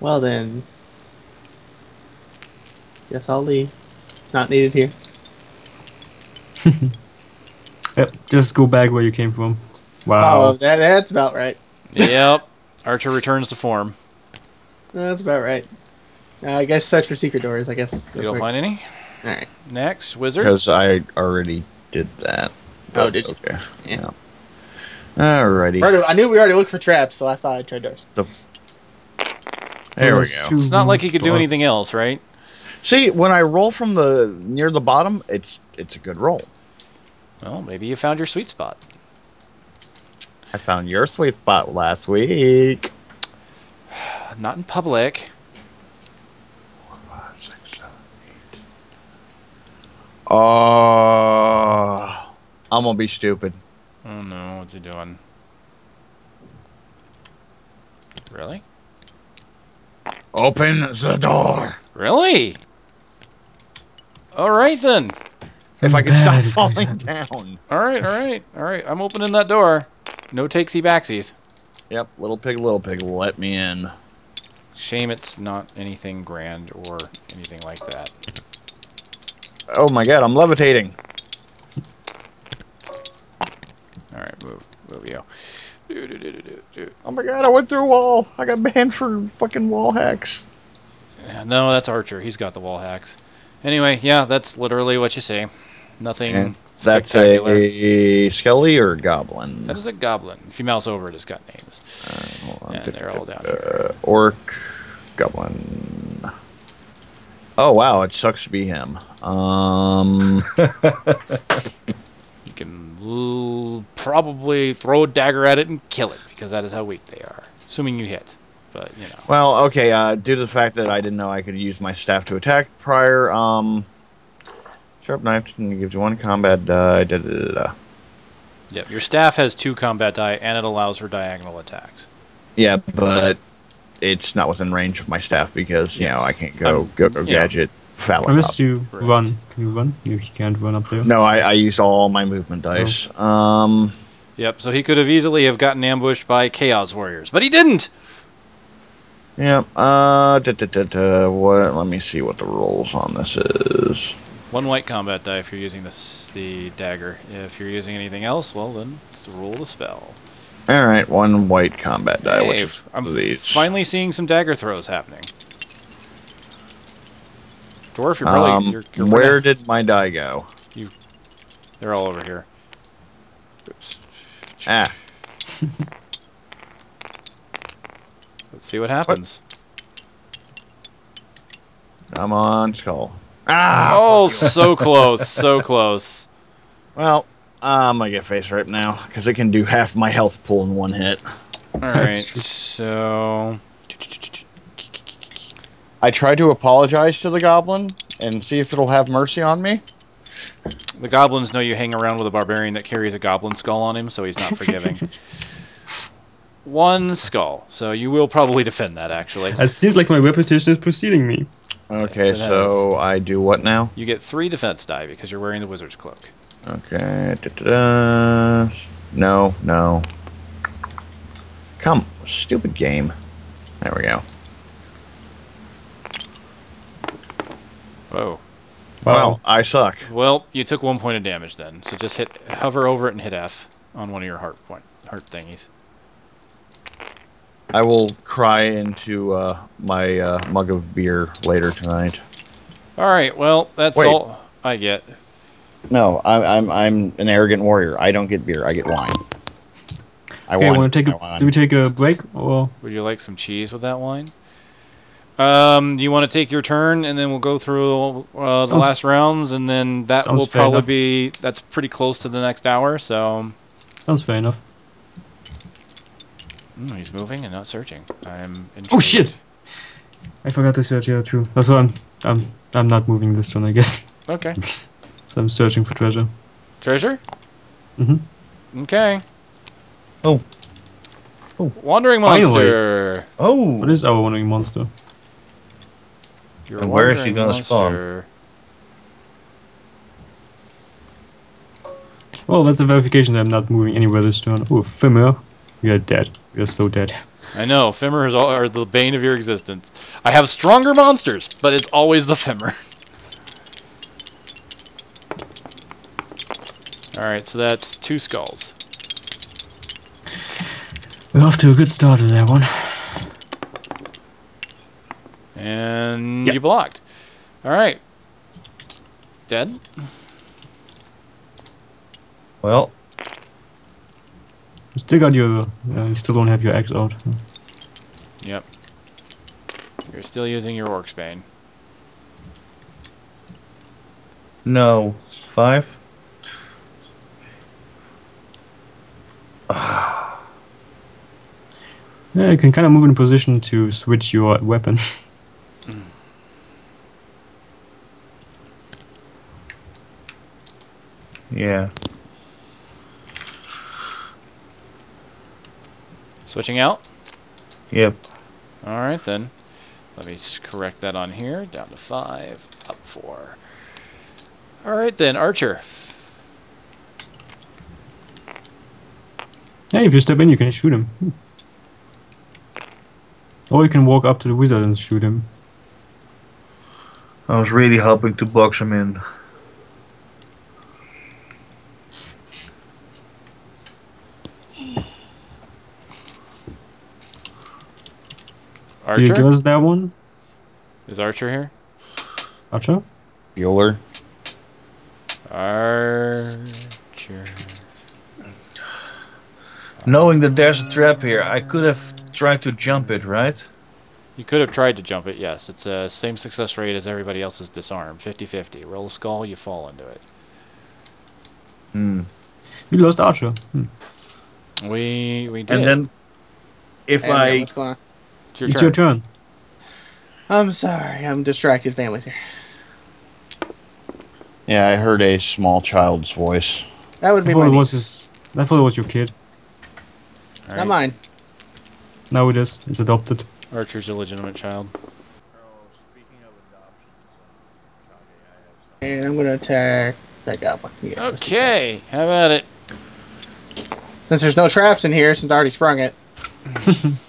Speaker 5: Well then. Guess I'll leave. Not needed here.
Speaker 4: Yep, just go back where you came from.
Speaker 5: Oh,
Speaker 4: Wow.
Speaker 5: that, that's about right.
Speaker 3: yep. Archer returns to form.
Speaker 5: That's about right. Uh, I guess search for secret doors, I guess.
Speaker 3: You don't find any.
Speaker 5: Alright.
Speaker 3: Next, wizard.
Speaker 1: Because I already did that.
Speaker 5: Oh, did you?
Speaker 1: Okay.
Speaker 5: Yeah.
Speaker 1: Alrighty.
Speaker 5: Already- I knew we already looked for traps, so I thought I'd try doors.
Speaker 1: There we go.
Speaker 3: It's not like he could do anything else, right?
Speaker 1: See, when I roll from the near the bottom, it's it's a good roll.
Speaker 3: Well, maybe you found your sweet spot.
Speaker 1: I found your sweet spot last week.
Speaker 3: Not in public.
Speaker 1: Five, six, seven, eight. Oh, I'm gonna be stupid.
Speaker 3: Oh no, what's he doing? Really?
Speaker 1: Open the door.
Speaker 3: Really? All right then.
Speaker 1: If I could stop
Speaker 4: is going to
Speaker 1: falling down.
Speaker 3: All right, all right, all right. I'm opening that door. No takesy backsies.
Speaker 1: Yep, little pig, little pig, let me in.
Speaker 3: Shame it's not anything grand or anything like that.
Speaker 1: Oh my god, I'm levitating.
Speaker 3: All right, move, move you. Do, do, do, do, do, do.
Speaker 1: Oh my god, I went through a wall. I got banned for fucking wall hacks.
Speaker 3: Yeah, No, that's Archer. He's got the wall hacks. Anyway, yeah, that's literally what you say. Nothing
Speaker 1: And That's
Speaker 3: spectacular.
Speaker 1: a skelly or a goblin.
Speaker 3: That is a goblin. If you mouse over it, it's got names.
Speaker 1: Hold on.
Speaker 3: And they're all down
Speaker 1: Uh, orc, goblin. Oh wow, it sucks to be him. Um,
Speaker 3: You can l- probably throw a dagger at it and kill it because that is how weak they are, assuming you hit. But you know,
Speaker 1: well, okay. Uh, due to the fact that I didn't know I could use my staff to attack prior, um, sharp knife gives you one combat die. Da, da, da, da.
Speaker 3: yep. Your staff has two combat die and it allows for diagonal attacks.
Speaker 1: Yeah, but it's not within range of my staff because you know I can't go
Speaker 3: Um,
Speaker 1: go, go gadget foul
Speaker 4: Unless
Speaker 1: up.
Speaker 4: you
Speaker 3: Correct.
Speaker 4: run. Can you run? You can't run up there.
Speaker 1: No, I, I used all my movement dice. Um,
Speaker 3: Yep. So he could have easily have gotten ambushed by chaos warriors, but he didn't.
Speaker 1: yeah. Uh, da, da, da, da, what? Let me see what the rolls on this is.
Speaker 3: One white combat die if you're using this the dagger. If you're using anything else, well then it's the rule of the spell.
Speaker 1: All right, one white combat die.
Speaker 3: Hey,
Speaker 1: which is
Speaker 3: I'm
Speaker 1: these?
Speaker 3: finally seeing some dagger throws happening. Dwarf, you're probably
Speaker 1: Um,
Speaker 3: you're, you're
Speaker 1: where
Speaker 3: winning.
Speaker 1: did my die go?
Speaker 3: They're all over here. Oops.
Speaker 1: Ah,
Speaker 3: Let's see what happens.
Speaker 1: I'm on skull. Ah.
Speaker 3: oh, so close, so close.
Speaker 1: Well, I'm gonna get face right now because it can do half my health pool in one hit.
Speaker 3: All
Speaker 4: That's
Speaker 3: right,
Speaker 4: true.
Speaker 3: so
Speaker 1: I try to apologize to the goblin and see if it'll have mercy on me.
Speaker 3: the goblins know you hang around with a barbarian that carries a goblin skull on him, so he's not forgiving. One skull, so you will probably defend that. Actually,
Speaker 4: It seems like my reputation is preceding me.
Speaker 1: Okay,
Speaker 3: Yes, it
Speaker 1: so I do what now?
Speaker 3: you get three defense die because you're wearing the wizard's cloak.
Speaker 1: Okay. da-da-da. No, no. Come, stupid game. There we go.
Speaker 3: Whoa.
Speaker 1: Well, I suck.
Speaker 3: Well, you took one point of damage then, so just hit hover over it and hit F on one of your heart point heart thingies.
Speaker 1: I will cry into uh, my uh, mug of beer later tonight.
Speaker 3: All right, well that's
Speaker 1: Wait.
Speaker 3: all I get.
Speaker 1: No, I'm I'm I'm an arrogant warrior. I don't get beer. I get wine. I
Speaker 4: Okay,
Speaker 1: want.
Speaker 4: want to take
Speaker 1: I
Speaker 4: a?
Speaker 1: want.
Speaker 4: Do we take a break or?
Speaker 3: Would you like some cheese with that wine? Um, do you want to take your turn and then we'll go through uh, the
Speaker 4: Sounds-
Speaker 3: last rounds and then that will probably be that's pretty close to the next hour. So
Speaker 4: Sounds fair enough.
Speaker 3: Mm, he's moving and not searching. I'm.
Speaker 4: Oh shit! I forgot to search. Yeah, true. Also, I'm I'm I'm not moving this turn, I guess.
Speaker 3: Okay.
Speaker 4: So I'm searching for treasure.
Speaker 3: Treasure.
Speaker 4: Mm-hmm.
Speaker 3: Okay.
Speaker 2: Oh. Oh.
Speaker 3: Wandering
Speaker 4: Finally.
Speaker 3: monster.
Speaker 2: Oh,
Speaker 4: What is our wandering monster?
Speaker 3: You're
Speaker 2: And where is he gonna spawn?
Speaker 3: monster.
Speaker 4: Well, that's a verification that I'm not moving anywhere this turn. Oh, Fimir. We are dead. We are so dead.
Speaker 3: I know, Fimir is all, are the bane of your existence. I have stronger monsters, but it's always the Fimir. Alright, so that's two skulls.
Speaker 4: We're off to a good start with that one.
Speaker 3: And
Speaker 4: Yep.
Speaker 3: you blocked. Alright. Dead?
Speaker 2: well,
Speaker 4: You still got your. Uh, you still don't have your axe out.
Speaker 3: Yep. You're still using your Orc's Bane.
Speaker 2: no. Five?
Speaker 4: Yeah, you can kind of move in position to switch your weapon.
Speaker 2: Yeah.
Speaker 3: Switching out?
Speaker 2: Yep.
Speaker 3: Alright then. Let me correct that on here. Down to five, up four. Alright then, Archer.
Speaker 4: Hey, if you step in, you can shoot him. Or you can walk up to the wizard and shoot him.
Speaker 2: I was really hoping to box him in.
Speaker 4: Do you give us that one,
Speaker 3: Is Archer here?
Speaker 4: Archer?
Speaker 1: Bueller.
Speaker 3: Archer.
Speaker 2: Knowing that there's a trap here, I could have tried to jump it, right?
Speaker 3: You could have tried to jump it, yes. It's the same success rate as everybody else's disarm. 50-50. Roll a skull, you fall into it.
Speaker 2: Hmm.
Speaker 4: We lost Archer. Hmm.
Speaker 3: We we did.
Speaker 2: And then, if
Speaker 5: Hey, man,
Speaker 2: I
Speaker 5: what's going on?
Speaker 3: It's your
Speaker 4: it's
Speaker 3: turn.
Speaker 4: your turn.
Speaker 5: I'm sorry, I'm distracted. Families here.
Speaker 1: Yeah, I heard a small child's voice.
Speaker 5: That would
Speaker 4: I
Speaker 5: be
Speaker 4: thought
Speaker 5: my
Speaker 4: it
Speaker 5: niece.
Speaker 4: was his. I thought it was your kid.
Speaker 3: All
Speaker 5: Not mine.
Speaker 4: No, it is. It's adopted.
Speaker 3: Archer's a legitimate child.
Speaker 5: And I'm gonna attack that goblin. Yeah, let's do that.
Speaker 3: Okay, how about it?
Speaker 5: Since there's no traps in here, since I already sprung it.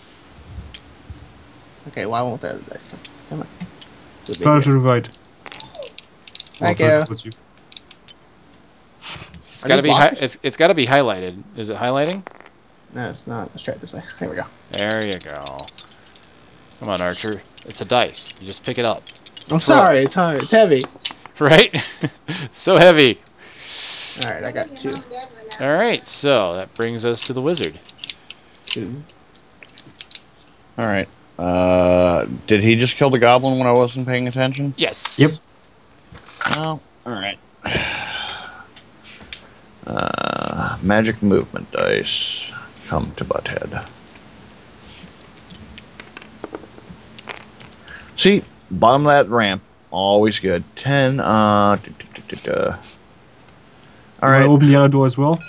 Speaker 5: okay, why won't that dice come? Come on. Would be
Speaker 4: Far
Speaker 5: good.
Speaker 4: to the right.
Speaker 5: Thank
Speaker 4: Or
Speaker 5: you.
Speaker 4: towards you.
Speaker 3: It's
Speaker 5: Are
Speaker 3: got to be it's, it's got to be highlighted. Is it highlighting?
Speaker 5: No, it's not. Let's try it this way. There we go.
Speaker 3: There you go. Come on, Archer. It's a dice. You just pick it up.
Speaker 5: I'm sorry. It's hard. It's heavy.
Speaker 3: Right? so heavy.
Speaker 5: All right, I got two.
Speaker 3: All right, so that brings us to the wizard.
Speaker 5: Two.
Speaker 1: All right. Uh, did he just kill the goblin when I wasn't paying attention?
Speaker 3: Yes.
Speaker 4: Yep.
Speaker 1: Oh, all right. Uh, magic movement dice. Come to Butthead. See, bottom of that ramp, always good. Ten. Uh, duh, duh, duh, duh, duh. all
Speaker 4: Wanna
Speaker 1: right.
Speaker 4: Open the other door as well.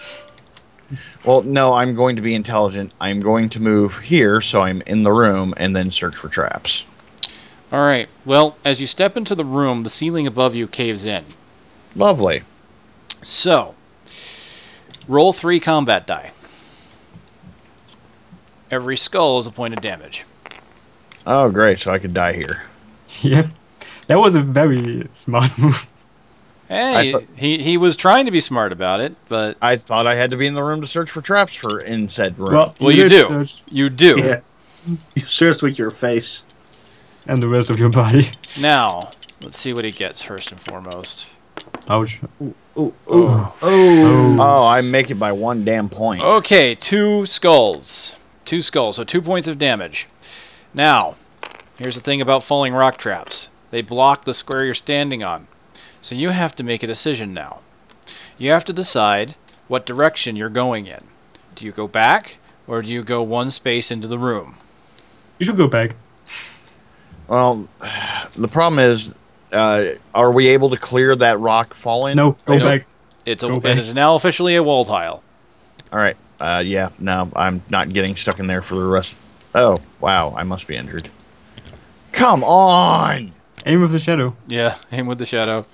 Speaker 1: Well, no, I'm going to be intelligent. I'm going to move here, so I'm in the room, and then search for traps.
Speaker 3: All right. Well, as you step into the room, the ceiling above you caves in.
Speaker 1: Lovely.
Speaker 3: So, roll three combat die. Every skull is a point of damage.
Speaker 1: Oh, great! So I could die here.
Speaker 4: yeah. That was a very smart move.
Speaker 3: Hey,
Speaker 1: thought-
Speaker 3: he, he was trying to be smart about it, but
Speaker 1: I thought I had to be in the room to search for traps for in said room.
Speaker 4: Well,
Speaker 3: Well, you
Speaker 4: did
Speaker 3: do.
Speaker 4: search,
Speaker 3: you do.
Speaker 2: Yeah. You searched with your face.
Speaker 4: and the rest of your body.
Speaker 3: Now, let's see what he gets first and foremost.
Speaker 4: Ouch.
Speaker 2: Ooh, Oh, oh, oh.
Speaker 1: Oh, I make it by one damn point.
Speaker 3: Okay, two skulls. Two skulls, so two points of damage. Now, here's the thing about falling rock traps they block the square you're standing on. So you have to make a decision now. You have to decide what direction you're going in. Do you go back, or do you go one space into the room?
Speaker 4: You should go back.
Speaker 1: Well, the problem is, uh, are we able to clear that rock falling?
Speaker 4: No, go
Speaker 3: Nope.
Speaker 4: back.
Speaker 3: It's a,
Speaker 4: Go back.
Speaker 3: is now officially a wall tile.
Speaker 1: All right. Uh, yeah. No, I'm not getting stuck in there for the rest. Oh, wow. I must be injured. Come on.
Speaker 4: Aim with the shadow.
Speaker 3: Yeah, aim with the shadow.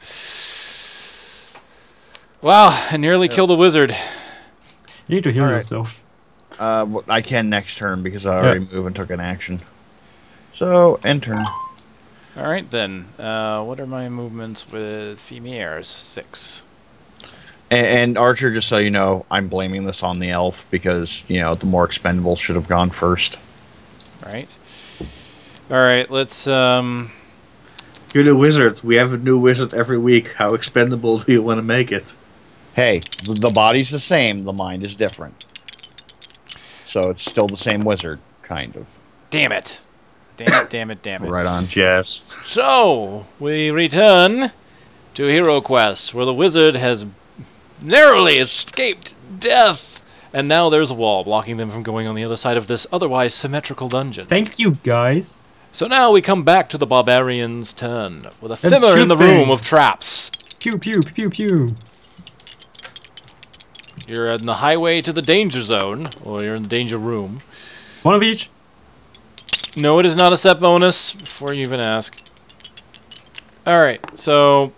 Speaker 3: Wow, I nearly killed a wizard.
Speaker 4: You need to heal
Speaker 1: Alright.
Speaker 4: yourself.
Speaker 1: Uh, w- I can next turn because I already moved and took an action. So end turn.
Speaker 3: All right then. Uh, what are my movements with Fimirs? Six.
Speaker 1: And, and Archer, just so you know, I'm blaming this on the elf because you know the more expendable should have gone first.
Speaker 3: Right. All right. Let's. Um.
Speaker 2: You're the wizard. We have a new wizard every week. How expendable do you want to make it?
Speaker 1: Hey, the, the body's the same, the mind is different. So it's still the same wizard, kind of.
Speaker 3: Damn it. Damn it. Damn it. Damn it.
Speaker 1: Right on.
Speaker 2: Jazz.
Speaker 3: So we return to Hero Quest, where the wizard has narrowly escaped death, and now there's a wall blocking them from going on the other side of this otherwise symmetrical dungeon.
Speaker 4: Thank you, guys.
Speaker 3: So now we come back to the barbarian's turn, with a
Speaker 4: Let's
Speaker 3: Fimir in the room of traps.
Speaker 4: Pew pew pew pew.
Speaker 3: You're in the highway to the danger zone, or you're in the danger room.
Speaker 4: One of each.
Speaker 3: No, it is not a set bonus, before you even ask. Alright, so,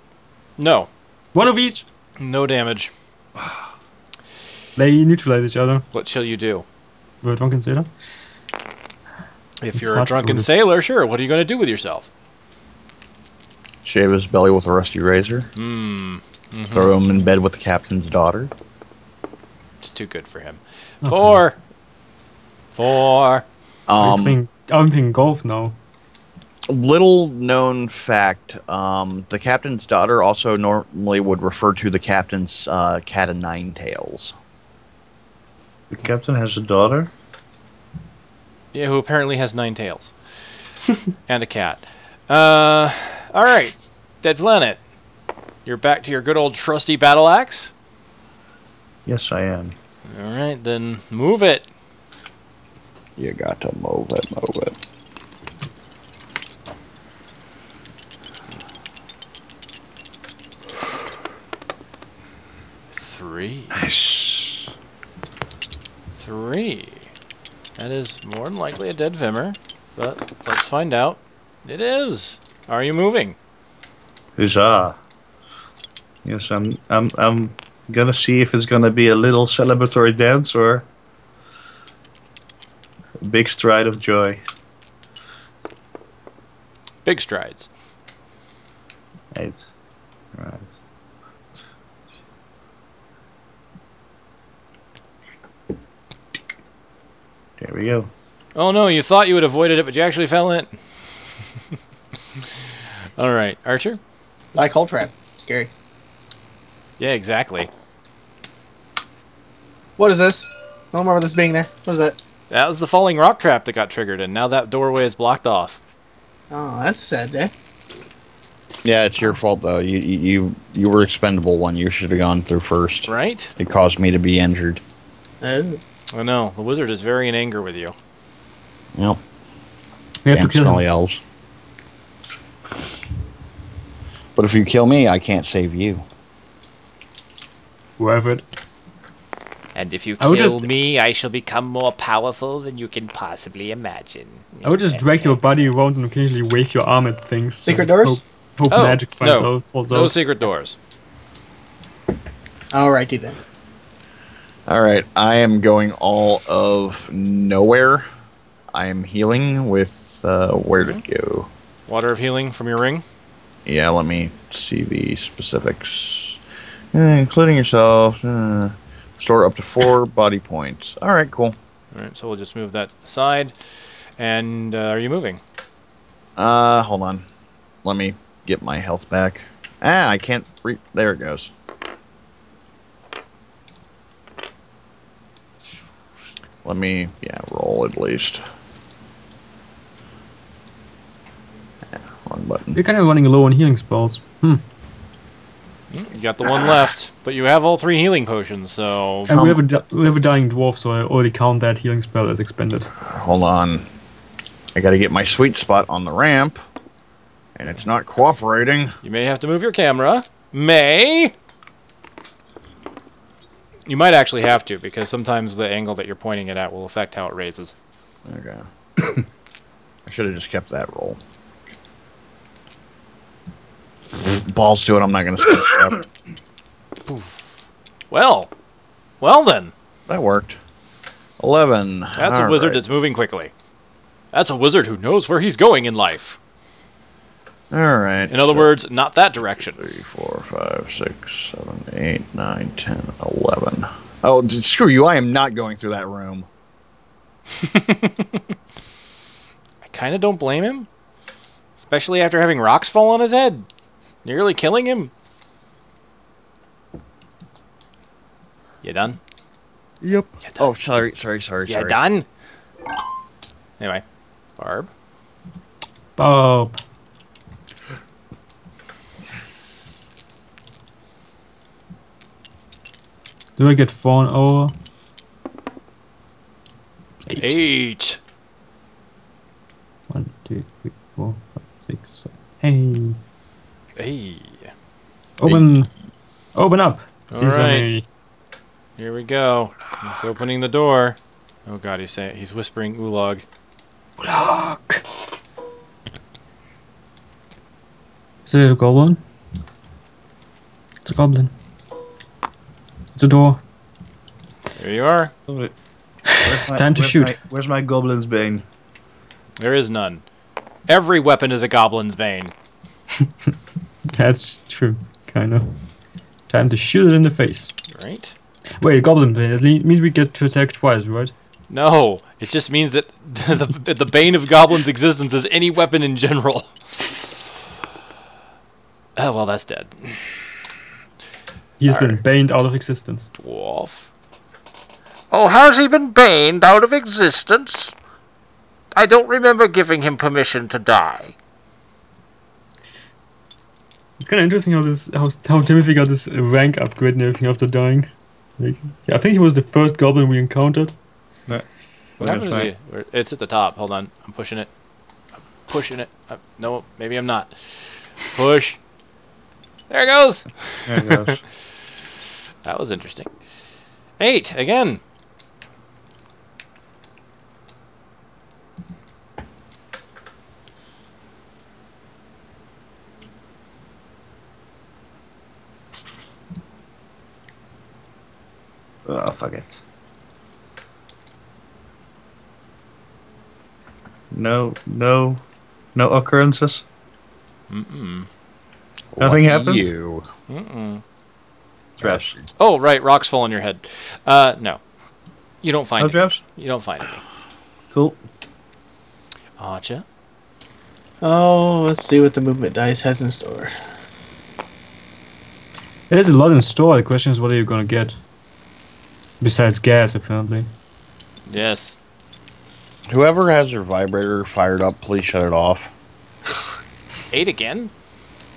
Speaker 3: no.
Speaker 4: One of each.
Speaker 3: No damage.
Speaker 4: They neutralize each other.
Speaker 3: What shall you do?
Speaker 4: A drunken sailor.
Speaker 3: If
Speaker 4: It's
Speaker 3: you're a drunken
Speaker 4: do.
Speaker 3: sailor, sure, what are you going to do with yourself?
Speaker 1: Shave his belly with a rusty razor.
Speaker 3: Hmm,
Speaker 1: Throw him in bed with the captain's daughter.
Speaker 3: it's too good for him. Four. Four.
Speaker 4: I'm
Speaker 1: Um,
Speaker 4: playing. I'm playing golf now.
Speaker 1: little known fact: um, the captain's daughter also normally would refer to the captain's uh, cat of nine tails.
Speaker 2: The captain has a daughter.
Speaker 3: Yeah, who apparently has nine tails. and a cat. Uh, alright. Dead Planet. You're back to your good old trusty battle axe?
Speaker 2: Yes, I am.
Speaker 3: Alright, then move it.
Speaker 1: You got to move it, move it.
Speaker 3: Three.
Speaker 2: Nice.
Speaker 3: Three. That is more than likely a dead Fimir, but let's find out. It is. Are you moving?
Speaker 2: Huzzah. Yes, I'm. I'm. I'm gonna see if it's gonna be a little celebratory dance or a big stride of joy.
Speaker 3: Big strides.
Speaker 2: Eight. Right. There we go.
Speaker 3: Oh no, you thought you had avoided it, but you actually fell in. Alright, Archer?
Speaker 5: Like Hole Trap. Scary.
Speaker 3: Yeah, exactly.
Speaker 5: What is this? I don't remember this being there. What is that?
Speaker 3: That was the falling rock trap that got triggered, and now that doorway is blocked off.
Speaker 5: Oh, that's sad day.
Speaker 1: Yeah, it's your fault though. You you you, you were expendable one. You should have gone through first.
Speaker 3: Right?
Speaker 1: It caused me to be injured.
Speaker 5: Oh.
Speaker 3: I know. The wizard is very in anger with you.
Speaker 1: Yep.
Speaker 4: We have
Speaker 1: Damn
Speaker 4: to kill
Speaker 1: smelly
Speaker 4: him.
Speaker 1: elves. But if you kill me, I can't save you.
Speaker 4: Whoever. it-
Speaker 7: And if you
Speaker 4: I would
Speaker 7: kill
Speaker 4: just-
Speaker 7: me, I shall become more powerful than you can possibly imagine.
Speaker 4: I would just drag your body around and occasionally wave your arm at things.
Speaker 5: Secret
Speaker 4: and
Speaker 5: doors?
Speaker 4: Hope, hope
Speaker 3: Oh,
Speaker 4: magic finds
Speaker 3: no.
Speaker 4: out, falls
Speaker 3: No
Speaker 4: out.
Speaker 3: secret doors.
Speaker 5: Alrighty then.
Speaker 1: All right, I am going all of nowhere. I am healing with uh, where to go.
Speaker 3: Water of healing from your ring.
Speaker 1: Yeah, let me see the specifics, Uh, including yourself. Uh, store up to four body points. All right, cool.
Speaker 3: Alright, so we'll just move that to the side. And uh, are you moving?
Speaker 1: Uh, hold on. Let me get my health back. Ah, I can't. Re- there it goes. Let me, yeah, roll at least. Yeah, wrong button.
Speaker 4: You're kind of running low on healing spells. Hmm.
Speaker 3: Mm, You got the one left, but you have all three healing potions, so
Speaker 4: And we have a di- we have a dying dwarf, so I already count that healing spell as expended.
Speaker 1: Hold on. I gotta get my sweet spot on the ramp. And it's not cooperating.
Speaker 3: you may have to move your camera. May. You might actually have to because sometimes the angle that you're pointing it at will affect how it raises.
Speaker 1: Okay. I should have just kept that roll. Balls to it, I'm not gonna skip.
Speaker 3: Well, well then,
Speaker 1: That worked. 11.
Speaker 3: that's a wizard
Speaker 1: Alright.
Speaker 3: that's moving quickly. That's a wizard who knows where he's going in life.
Speaker 1: Alright.
Speaker 3: In other words, not that direction.
Speaker 1: 3, 4, 5, 6, 7, 8, 9, 10, 11. Oh, screw you. I am not going through that room.
Speaker 3: I kind of don't blame him, especially after having rocks fall on his head, nearly killing him. You done?
Speaker 1: Yep.
Speaker 3: Oh, done?
Speaker 1: Oh, sorry, sorry, sorry,
Speaker 3: you
Speaker 1: sorry.
Speaker 3: done? Anyway, Barb.
Speaker 4: Bob. Do I get phone over? Eight.
Speaker 3: Eight.
Speaker 4: One, two, three, four, five, six, seven. Hey.
Speaker 3: Hey.
Speaker 4: Open. Open up.
Speaker 3: All
Speaker 4: Seems
Speaker 3: right. Here we go. He's opening the door. Oh god, he's saying he's whispering Ulog.
Speaker 4: Lock. Is it a goblin? It's a goblin. It's a door.
Speaker 3: There you are.
Speaker 2: Where's my-
Speaker 4: Time to
Speaker 2: where's
Speaker 4: shoot.
Speaker 2: my- where's my goblin's bane?
Speaker 3: There is none. Every weapon is a goblin's bane.
Speaker 4: That's true, kind of. Time to shoot it in the face.
Speaker 3: Right?
Speaker 4: Wait, goblin bane. It means we get to attack twice, right?
Speaker 3: No, it just means that the, the bane of goblins' existence is any weapon in general. Oh well, that's dead.
Speaker 4: He's been
Speaker 3: Alright.
Speaker 4: baned out of existence.
Speaker 3: Dwarf.
Speaker 7: Oh, has he been baned out of existence? I don't remember giving him permission to die.
Speaker 4: It's kind of interesting how this how how Timothy got this rank upgrade and everything after dying. Like, yeah, I think he was the first goblin we encountered.
Speaker 3: What happened to
Speaker 2: my-
Speaker 3: the? Where, it's at the top. Hold on, I'm pushing it. I'm pushing it. Uh, no, maybe I'm not. Push. There it goes.
Speaker 2: There it goes.
Speaker 3: That was interesting. Eight again.
Speaker 2: oh, fuck it. No, no, no occurrences.
Speaker 3: Mm-mm.
Speaker 2: Nothing
Speaker 1: Lucky
Speaker 2: happened?
Speaker 1: You.
Speaker 3: Mm-mm.
Speaker 2: Traps.
Speaker 3: Oh right, rocks fall on your head. Uh, no. You don't find
Speaker 2: No
Speaker 3: it.
Speaker 2: traps?
Speaker 3: You don't find it.
Speaker 2: Cool.
Speaker 3: Acha.
Speaker 5: Oh, let's see what the movement dice has in store.
Speaker 4: There's a lot in store. The question is, what are you gonna get? Besides gas, apparently.
Speaker 3: Yes.
Speaker 1: Whoever has their vibrator fired up, please shut it off.
Speaker 3: Eight again?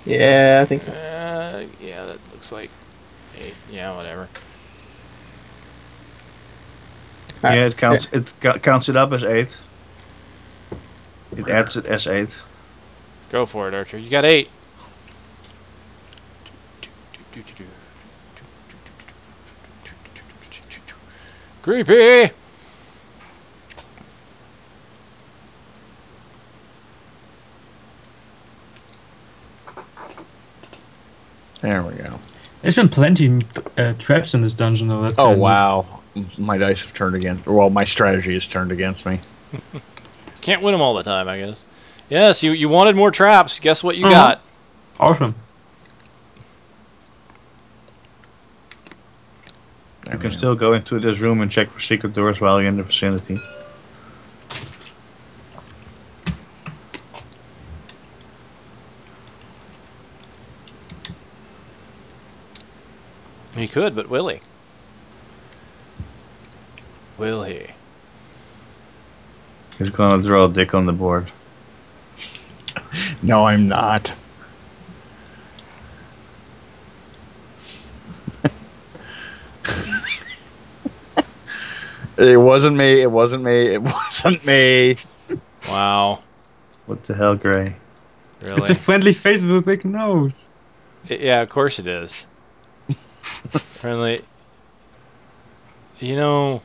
Speaker 5: Yeah, I think so.
Speaker 3: Uh, yeah, that looks like eight. Yeah, whatever.
Speaker 5: Alright,
Speaker 2: Yeah, it counts. It counts it up as eight. It adds it as eight.
Speaker 3: Go for it, Archer. You got eight. Creepy.
Speaker 1: There we go.
Speaker 4: There's been plenty uh, traps in this dungeon, though. That's
Speaker 1: Oh
Speaker 4: kinda neat.
Speaker 1: wow, my dice have turned against. Well, my strategy has turned against me.
Speaker 3: Can't win them all the time, I guess. Yes, you, you wanted more traps. Guess what you
Speaker 4: Mhm.
Speaker 3: got?
Speaker 4: Awesome.
Speaker 2: You can still go into this room and check for secret doors while you're in the vicinity.
Speaker 3: He could, but will he? Will he?
Speaker 2: He's gonna draw a dick on the board.
Speaker 1: No, I'm not. it wasn't me. It wasn't me. It wasn't me.
Speaker 3: Wow.
Speaker 2: What the hell, Gray?
Speaker 3: Really?
Speaker 4: It's a friendly face with a big nose.
Speaker 3: I- yeah, of course it is. Friendly. You know.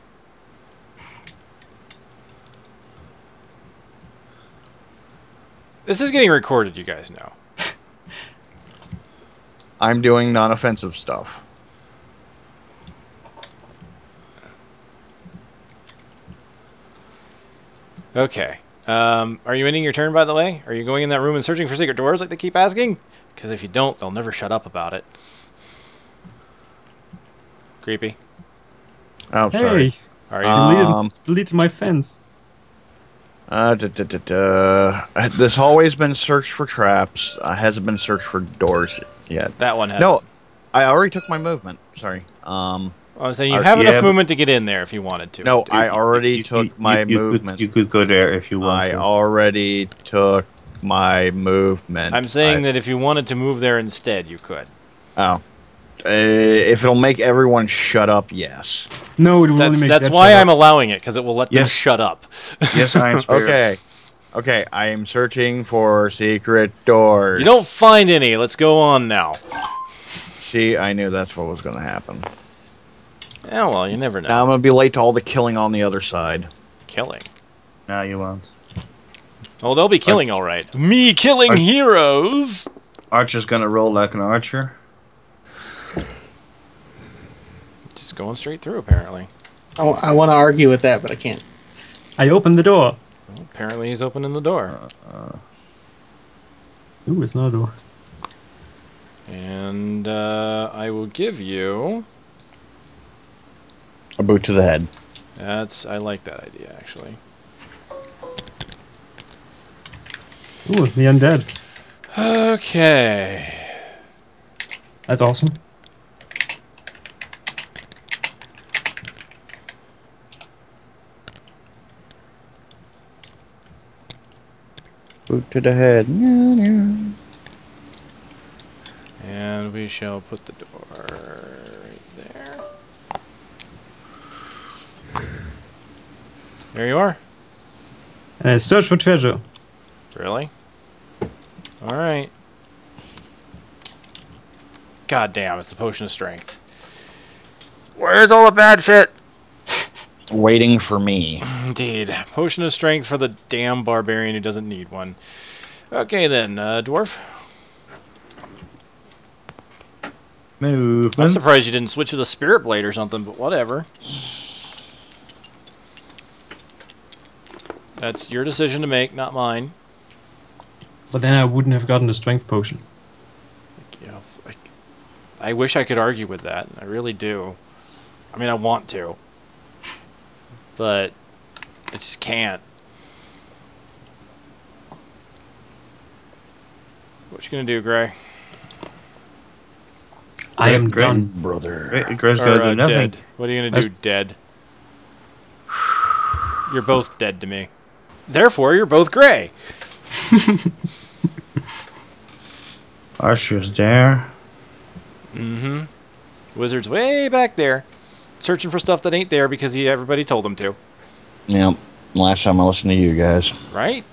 Speaker 3: This is getting recorded, you guys know.
Speaker 1: I'm doing non-offensive stuff.
Speaker 3: Okay. Um, are you ending your turn, by the way? Are you going in that room and searching for secret doors like they keep asking? Because if you don't, they'll never shut up about it. Creepy.
Speaker 1: Oh,
Speaker 4: hey,
Speaker 1: sorry.
Speaker 3: Are you?
Speaker 1: Uh,
Speaker 4: deleted,
Speaker 1: Um,
Speaker 4: deleted my fence.
Speaker 1: Uh, da, da, da, da. This hallway's been searched for traps. Uh, hasn't been searched for doors yet.
Speaker 3: that one has.
Speaker 1: No, I already took my movement. Sorry. Um,
Speaker 3: I was saying you
Speaker 1: Uh,
Speaker 3: have
Speaker 2: yeah,
Speaker 3: enough
Speaker 2: but-
Speaker 3: movement to get in there if you wanted to.
Speaker 1: no, I already
Speaker 2: You-
Speaker 1: took
Speaker 2: you-
Speaker 1: my
Speaker 2: you, you
Speaker 1: movement.
Speaker 2: Could, you could go there if you want
Speaker 1: I
Speaker 2: to.
Speaker 1: already took my movement.
Speaker 3: I'm saying
Speaker 1: I-
Speaker 3: that if you wanted to move there instead, you could.
Speaker 1: Oh. Uh, if it'll make everyone shut up, yes.
Speaker 4: No, it will only
Speaker 3: That's
Speaker 4: make
Speaker 3: that's
Speaker 4: that
Speaker 3: why I'm
Speaker 4: up.
Speaker 3: allowing it because it will let them shut up.
Speaker 2: yes, Iron Spirit.
Speaker 1: Okay. Okay, I am searching for secret doors.
Speaker 3: You don't find any. Let's go on now.
Speaker 1: See, I knew that's what was going to happen.
Speaker 3: Yeah, well, you never know.
Speaker 1: Now I'm going to be late to all the killing on the other side.
Speaker 3: killing.
Speaker 2: Now you won't.
Speaker 3: Oh, they'll be killing all right. Me killing
Speaker 2: Are-
Speaker 3: heroes.
Speaker 2: Archer's gonna roll like an archer.
Speaker 3: Just going straight through, apparently.
Speaker 5: I, want to argue with that, but I can't.
Speaker 4: I opened the door.
Speaker 3: Well, apparently, he's opening the door.
Speaker 4: Ooh, it's not a door.
Speaker 3: And uh, I will give you.
Speaker 1: A boot to the head.
Speaker 3: That's I like that idea actually.
Speaker 4: Ooh, the undead.
Speaker 3: Okay.
Speaker 4: That's awesome.
Speaker 1: Boot to the head.
Speaker 3: And we shall put the door right there. There you are.
Speaker 4: Uh, search for treasure.
Speaker 3: Really? Alright. God damn, it's the potion of strength.
Speaker 7: Where's all the bad shit?
Speaker 1: Waiting for me.
Speaker 3: Indeed. Potion of strength for the damn barbarian who doesn't need one. Okay then, uh, dwarf. I'm surprised you didn't switch to the spirit blade or something, but whatever. That's your decision to make, not mine.
Speaker 4: But then I wouldn't have gotten the strength potion.
Speaker 3: You know, like, I wish I could argue with that. I really do. I mean, I want to, but I just can't. What you gonna do, Gray?
Speaker 4: I am
Speaker 2: Great.
Speaker 4: done.
Speaker 1: Brother.
Speaker 2: Great, Gray's
Speaker 3: Or,
Speaker 2: gonna
Speaker 3: uh,
Speaker 2: do nothing.
Speaker 3: Dead. What are you gonna do,
Speaker 4: That's-
Speaker 3: dead? You're both dead to me. Therefore, you're both gray.
Speaker 2: Archer's there.
Speaker 3: Mm-hmm. Wizard's way back there, searching for stuff that ain't there because he everybody told him to.
Speaker 1: Yep. Last time I listened to you guys.
Speaker 3: Right?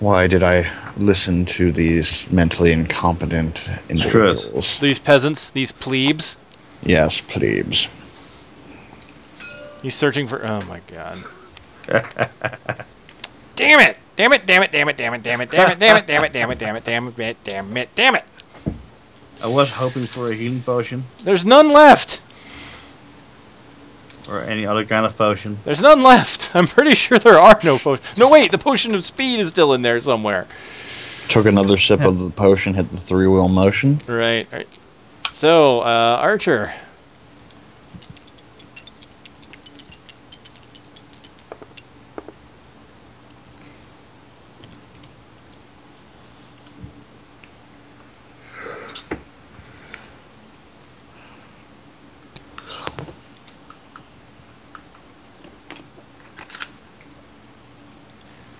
Speaker 1: Why did I listen to these mentally incompetent individuals?
Speaker 3: These peasants, these plebes.
Speaker 1: Yes, plebes.
Speaker 3: He's searching for. Oh my god. damn it! Damn it! Damn it! Damn it! Damn it! Damn it! Damn it! Damn it! Damn it! Damn it! Damn it! Damn it! Damn it! Damn it!
Speaker 2: I was hoping for a healing potion
Speaker 3: There's none left.
Speaker 2: or any other kind of potion.
Speaker 3: There's none left. I'm pretty sure there are no potions. No, wait. The potion of speed is still in there somewhere.
Speaker 1: Took another sip of the potion, hit the three wheel motion.
Speaker 3: Right. right. So, uh, Archer.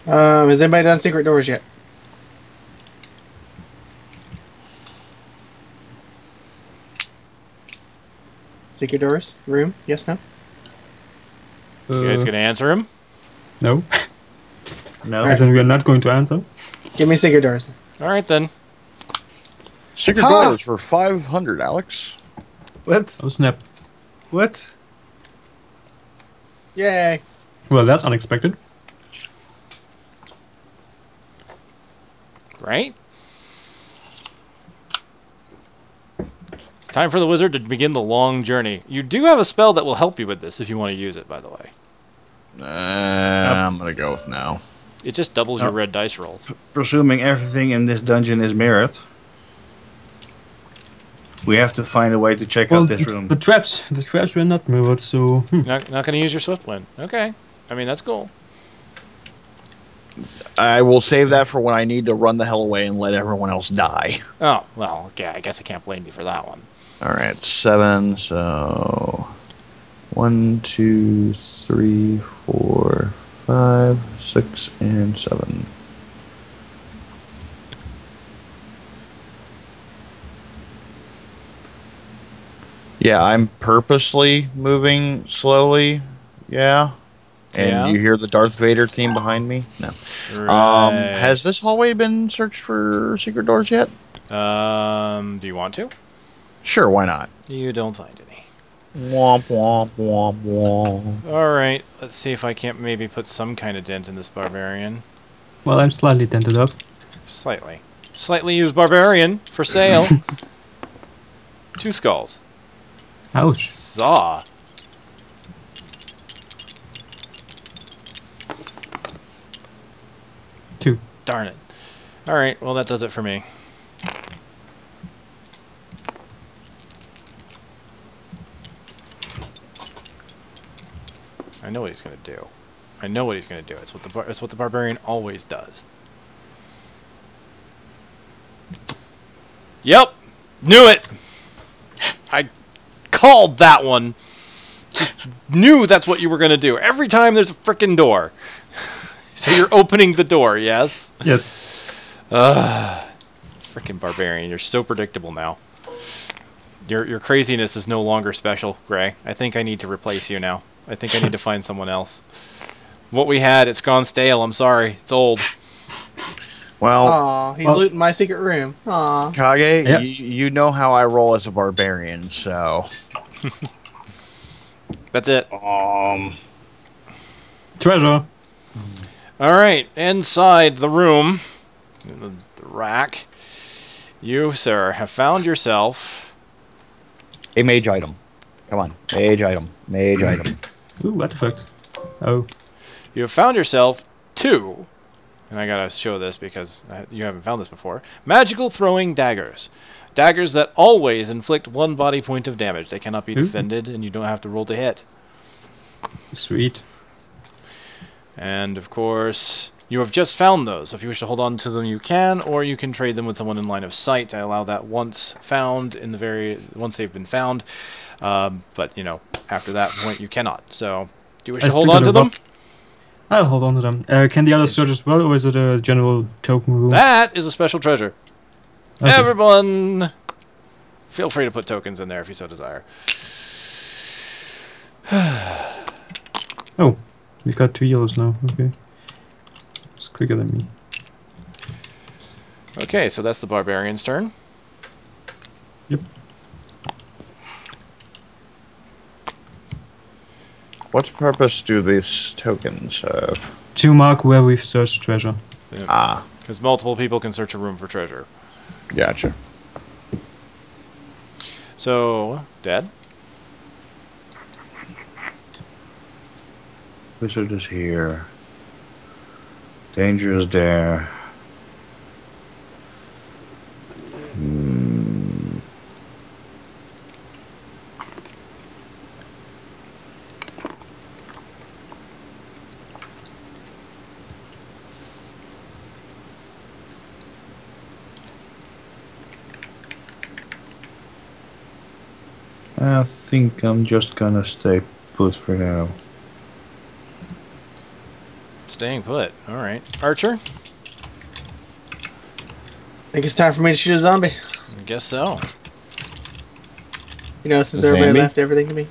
Speaker 5: Um, has anybody done secret doors yet? Secret doors? Room? Yes, no?
Speaker 3: You guys gonna answer him?
Speaker 4: no.
Speaker 2: No.
Speaker 5: Alright.
Speaker 4: As in we are not going to answer.
Speaker 5: Give me secret doors.
Speaker 3: All right then.
Speaker 1: Secret
Speaker 5: Ah!
Speaker 1: doors for 500, Alex.
Speaker 2: What?
Speaker 4: Oh snap.
Speaker 2: What?
Speaker 5: Yay.
Speaker 4: Well, that's unexpected.
Speaker 3: Right? It's time for the wizard to begin the long journey. You do have a spell that will help you with this if you want to use it, by the way.
Speaker 1: Uh, I'm gonna go with no.
Speaker 3: It just doubles your
Speaker 2: Oh.
Speaker 3: red dice rolls.
Speaker 2: Presuming everything in this dungeon is mirrored. We have to find a way to check
Speaker 4: Well,
Speaker 2: out this room.
Speaker 4: the traps, the traps were not mirrored, so hmm.
Speaker 3: Not, not going to use your swift wind. Okay. I mean, that's cool.
Speaker 1: I will save that for when I need to run the hell away and let everyone else die.
Speaker 3: Oh, well, okay. I guess I can't blame you for that one.
Speaker 1: All right, seven. So one, two, three, four, five, six, and seven. Yeah, I'm purposely moving slowly. Yeah. And
Speaker 3: Yeah.
Speaker 1: you hear the Darth Vader theme behind me? No. Um, has this hallway been searched for secret doors yet?
Speaker 3: Um, do you want to?
Speaker 1: Sure, why not?
Speaker 3: You don't find any.
Speaker 1: Womp womp womp womp.
Speaker 3: All right. Let's see if I can't maybe put some kind of dent in this barbarian.
Speaker 4: well, I'm slightly dented up.
Speaker 3: Slightly. Slightly used barbarian for sale. Two skulls.
Speaker 4: Ouch.
Speaker 3: Saw.
Speaker 4: Two.
Speaker 3: Darn it. All right. Well, that does it for me. I know what he's gonna do. I know what he's gonna do. It's what the it's what the barbarian always does. Yep, knew it. I called that one. Just knew that's what you were gonna do. Every time there's a freaking door. So you're opening the door, yes?
Speaker 4: Yes.
Speaker 3: Ugh. freaking barbarian, you're so predictable now. Your your craziness is no longer special, Gray. I think I need to replace you now. I think I need to find someone else. What we had, it's gone stale. I'm sorry. It's old.
Speaker 1: Well,
Speaker 5: Aw, he's
Speaker 4: well-
Speaker 5: looting my secret room. Aw.
Speaker 1: Kage,
Speaker 4: Yep.
Speaker 1: you, you know how I roll as a barbarian, so.
Speaker 3: That's it.
Speaker 1: Um.
Speaker 4: Treasure.
Speaker 3: All right, inside the room, in the, the rack, you, sir, have found yourself.
Speaker 1: A mage item. Come on. Mage item. Mage item.
Speaker 4: Ooh, artifact. Oh.
Speaker 3: You have found yourself two, and I gotta show this because uh, you haven't found this before. Magical throwing daggers. Daggers that always inflict one body point of damage. They cannot be
Speaker 4: Ooh.
Speaker 3: defended, and you don't have to roll to hit.
Speaker 4: Sweet.
Speaker 3: And of course, you have just found those. If you wish to hold on to them, you can, or you can trade them with someone in line of sight. I allow that once found in the very once they've been found. Um, but you know, after that point, you cannot. So, do you wish
Speaker 4: I
Speaker 3: to hold on to them?
Speaker 4: rock. I'll hold on to them. Uh, can the others search as well, or is it a general token rule?
Speaker 3: That is a special treasure.
Speaker 4: Okay.
Speaker 3: Everyone, feel free to put tokens in there if you so desire.
Speaker 4: Oh, we got two yellows now. Okay. It's quicker than me.
Speaker 3: Okay, so that's the barbarian's turn. Yep.
Speaker 1: What purpose do these tokens serve?
Speaker 4: To mark where we've searched treasure.
Speaker 1: Ah,
Speaker 3: Because multiple people can search a room for treasure.
Speaker 1: gotcha.
Speaker 3: So, Dad?
Speaker 2: Wizard is here. Danger is there. Hmm. I think I'm just gonna stay put for now.
Speaker 3: Staying put. All right. Archer?
Speaker 5: I think it's time for me to shoot a zombie.
Speaker 3: I guess so.
Speaker 5: You know, since
Speaker 1: A
Speaker 5: everybody
Speaker 1: zombie?
Speaker 5: left everything to me.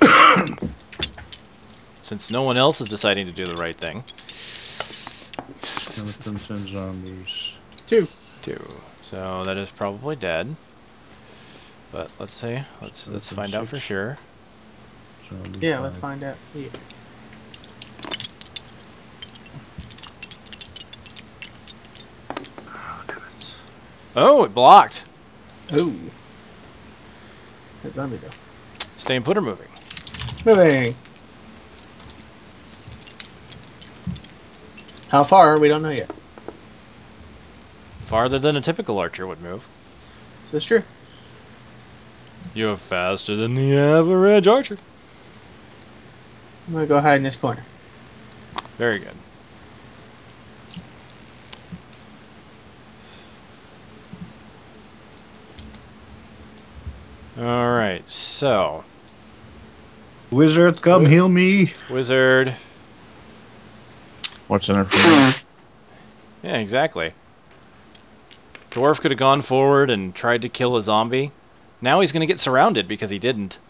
Speaker 3: Since no one else is deciding to do the right thing.
Speaker 2: Skeletons and zombies.
Speaker 5: Two.
Speaker 3: Two. So that is probably dead. But let's see. Let's let's find out for sure.
Speaker 5: Yeah, let's find out. Yeah.
Speaker 3: Oh, it blocked.
Speaker 5: Ooh. That zombie though.
Speaker 3: Staying put or moving?
Speaker 5: Moving. How far? We don't know yet.
Speaker 3: Farther than a typical archer would move.
Speaker 5: So it's true.
Speaker 3: You're faster than the average archer.
Speaker 5: I'm gonna go hide in this corner.
Speaker 3: Very good. All right, so
Speaker 2: Wizard, come heal me.
Speaker 3: wizard.
Speaker 1: What's in it for me?
Speaker 3: Yeah, exactly. Dwarf could have gone forward and tried to kill a zombie. Now he's going to get surrounded because he didn't.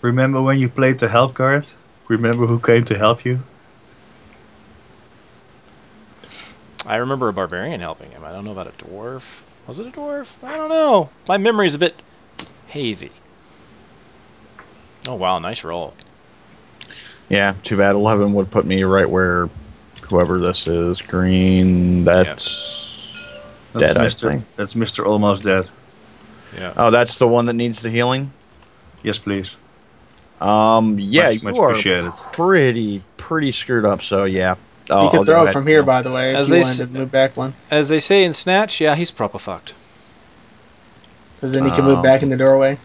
Speaker 2: Remember when you played the help card? Remember who came to help you?
Speaker 3: I remember a barbarian helping him. I don't know about a dwarf. Was it a dwarf? I don't know. My memory's a bit hazy. Oh wow, nice roll.
Speaker 1: Yeah, too bad 11 would put me right where whoever this is. Green, that's.
Speaker 2: That's
Speaker 1: Dead, I
Speaker 2: Mr.
Speaker 1: think.
Speaker 2: That's Mr. Almost Dead.
Speaker 3: Yeah.
Speaker 1: Oh, that's the one that needs the healing?
Speaker 2: Yes, please.
Speaker 1: Um, yeah,
Speaker 2: Much-
Speaker 1: you
Speaker 2: much
Speaker 1: are pretty, pretty screwed up, so yeah. I'll-
Speaker 5: you can
Speaker 1: I'll
Speaker 5: throw it from here,
Speaker 1: heal.
Speaker 5: by the way,
Speaker 3: As
Speaker 5: if
Speaker 3: they
Speaker 5: you
Speaker 3: s-
Speaker 5: to move back one.
Speaker 3: As they say in Snatch, yeah, he's proper fucked.
Speaker 5: Because then he can move
Speaker 1: Um,
Speaker 5: back in the doorway.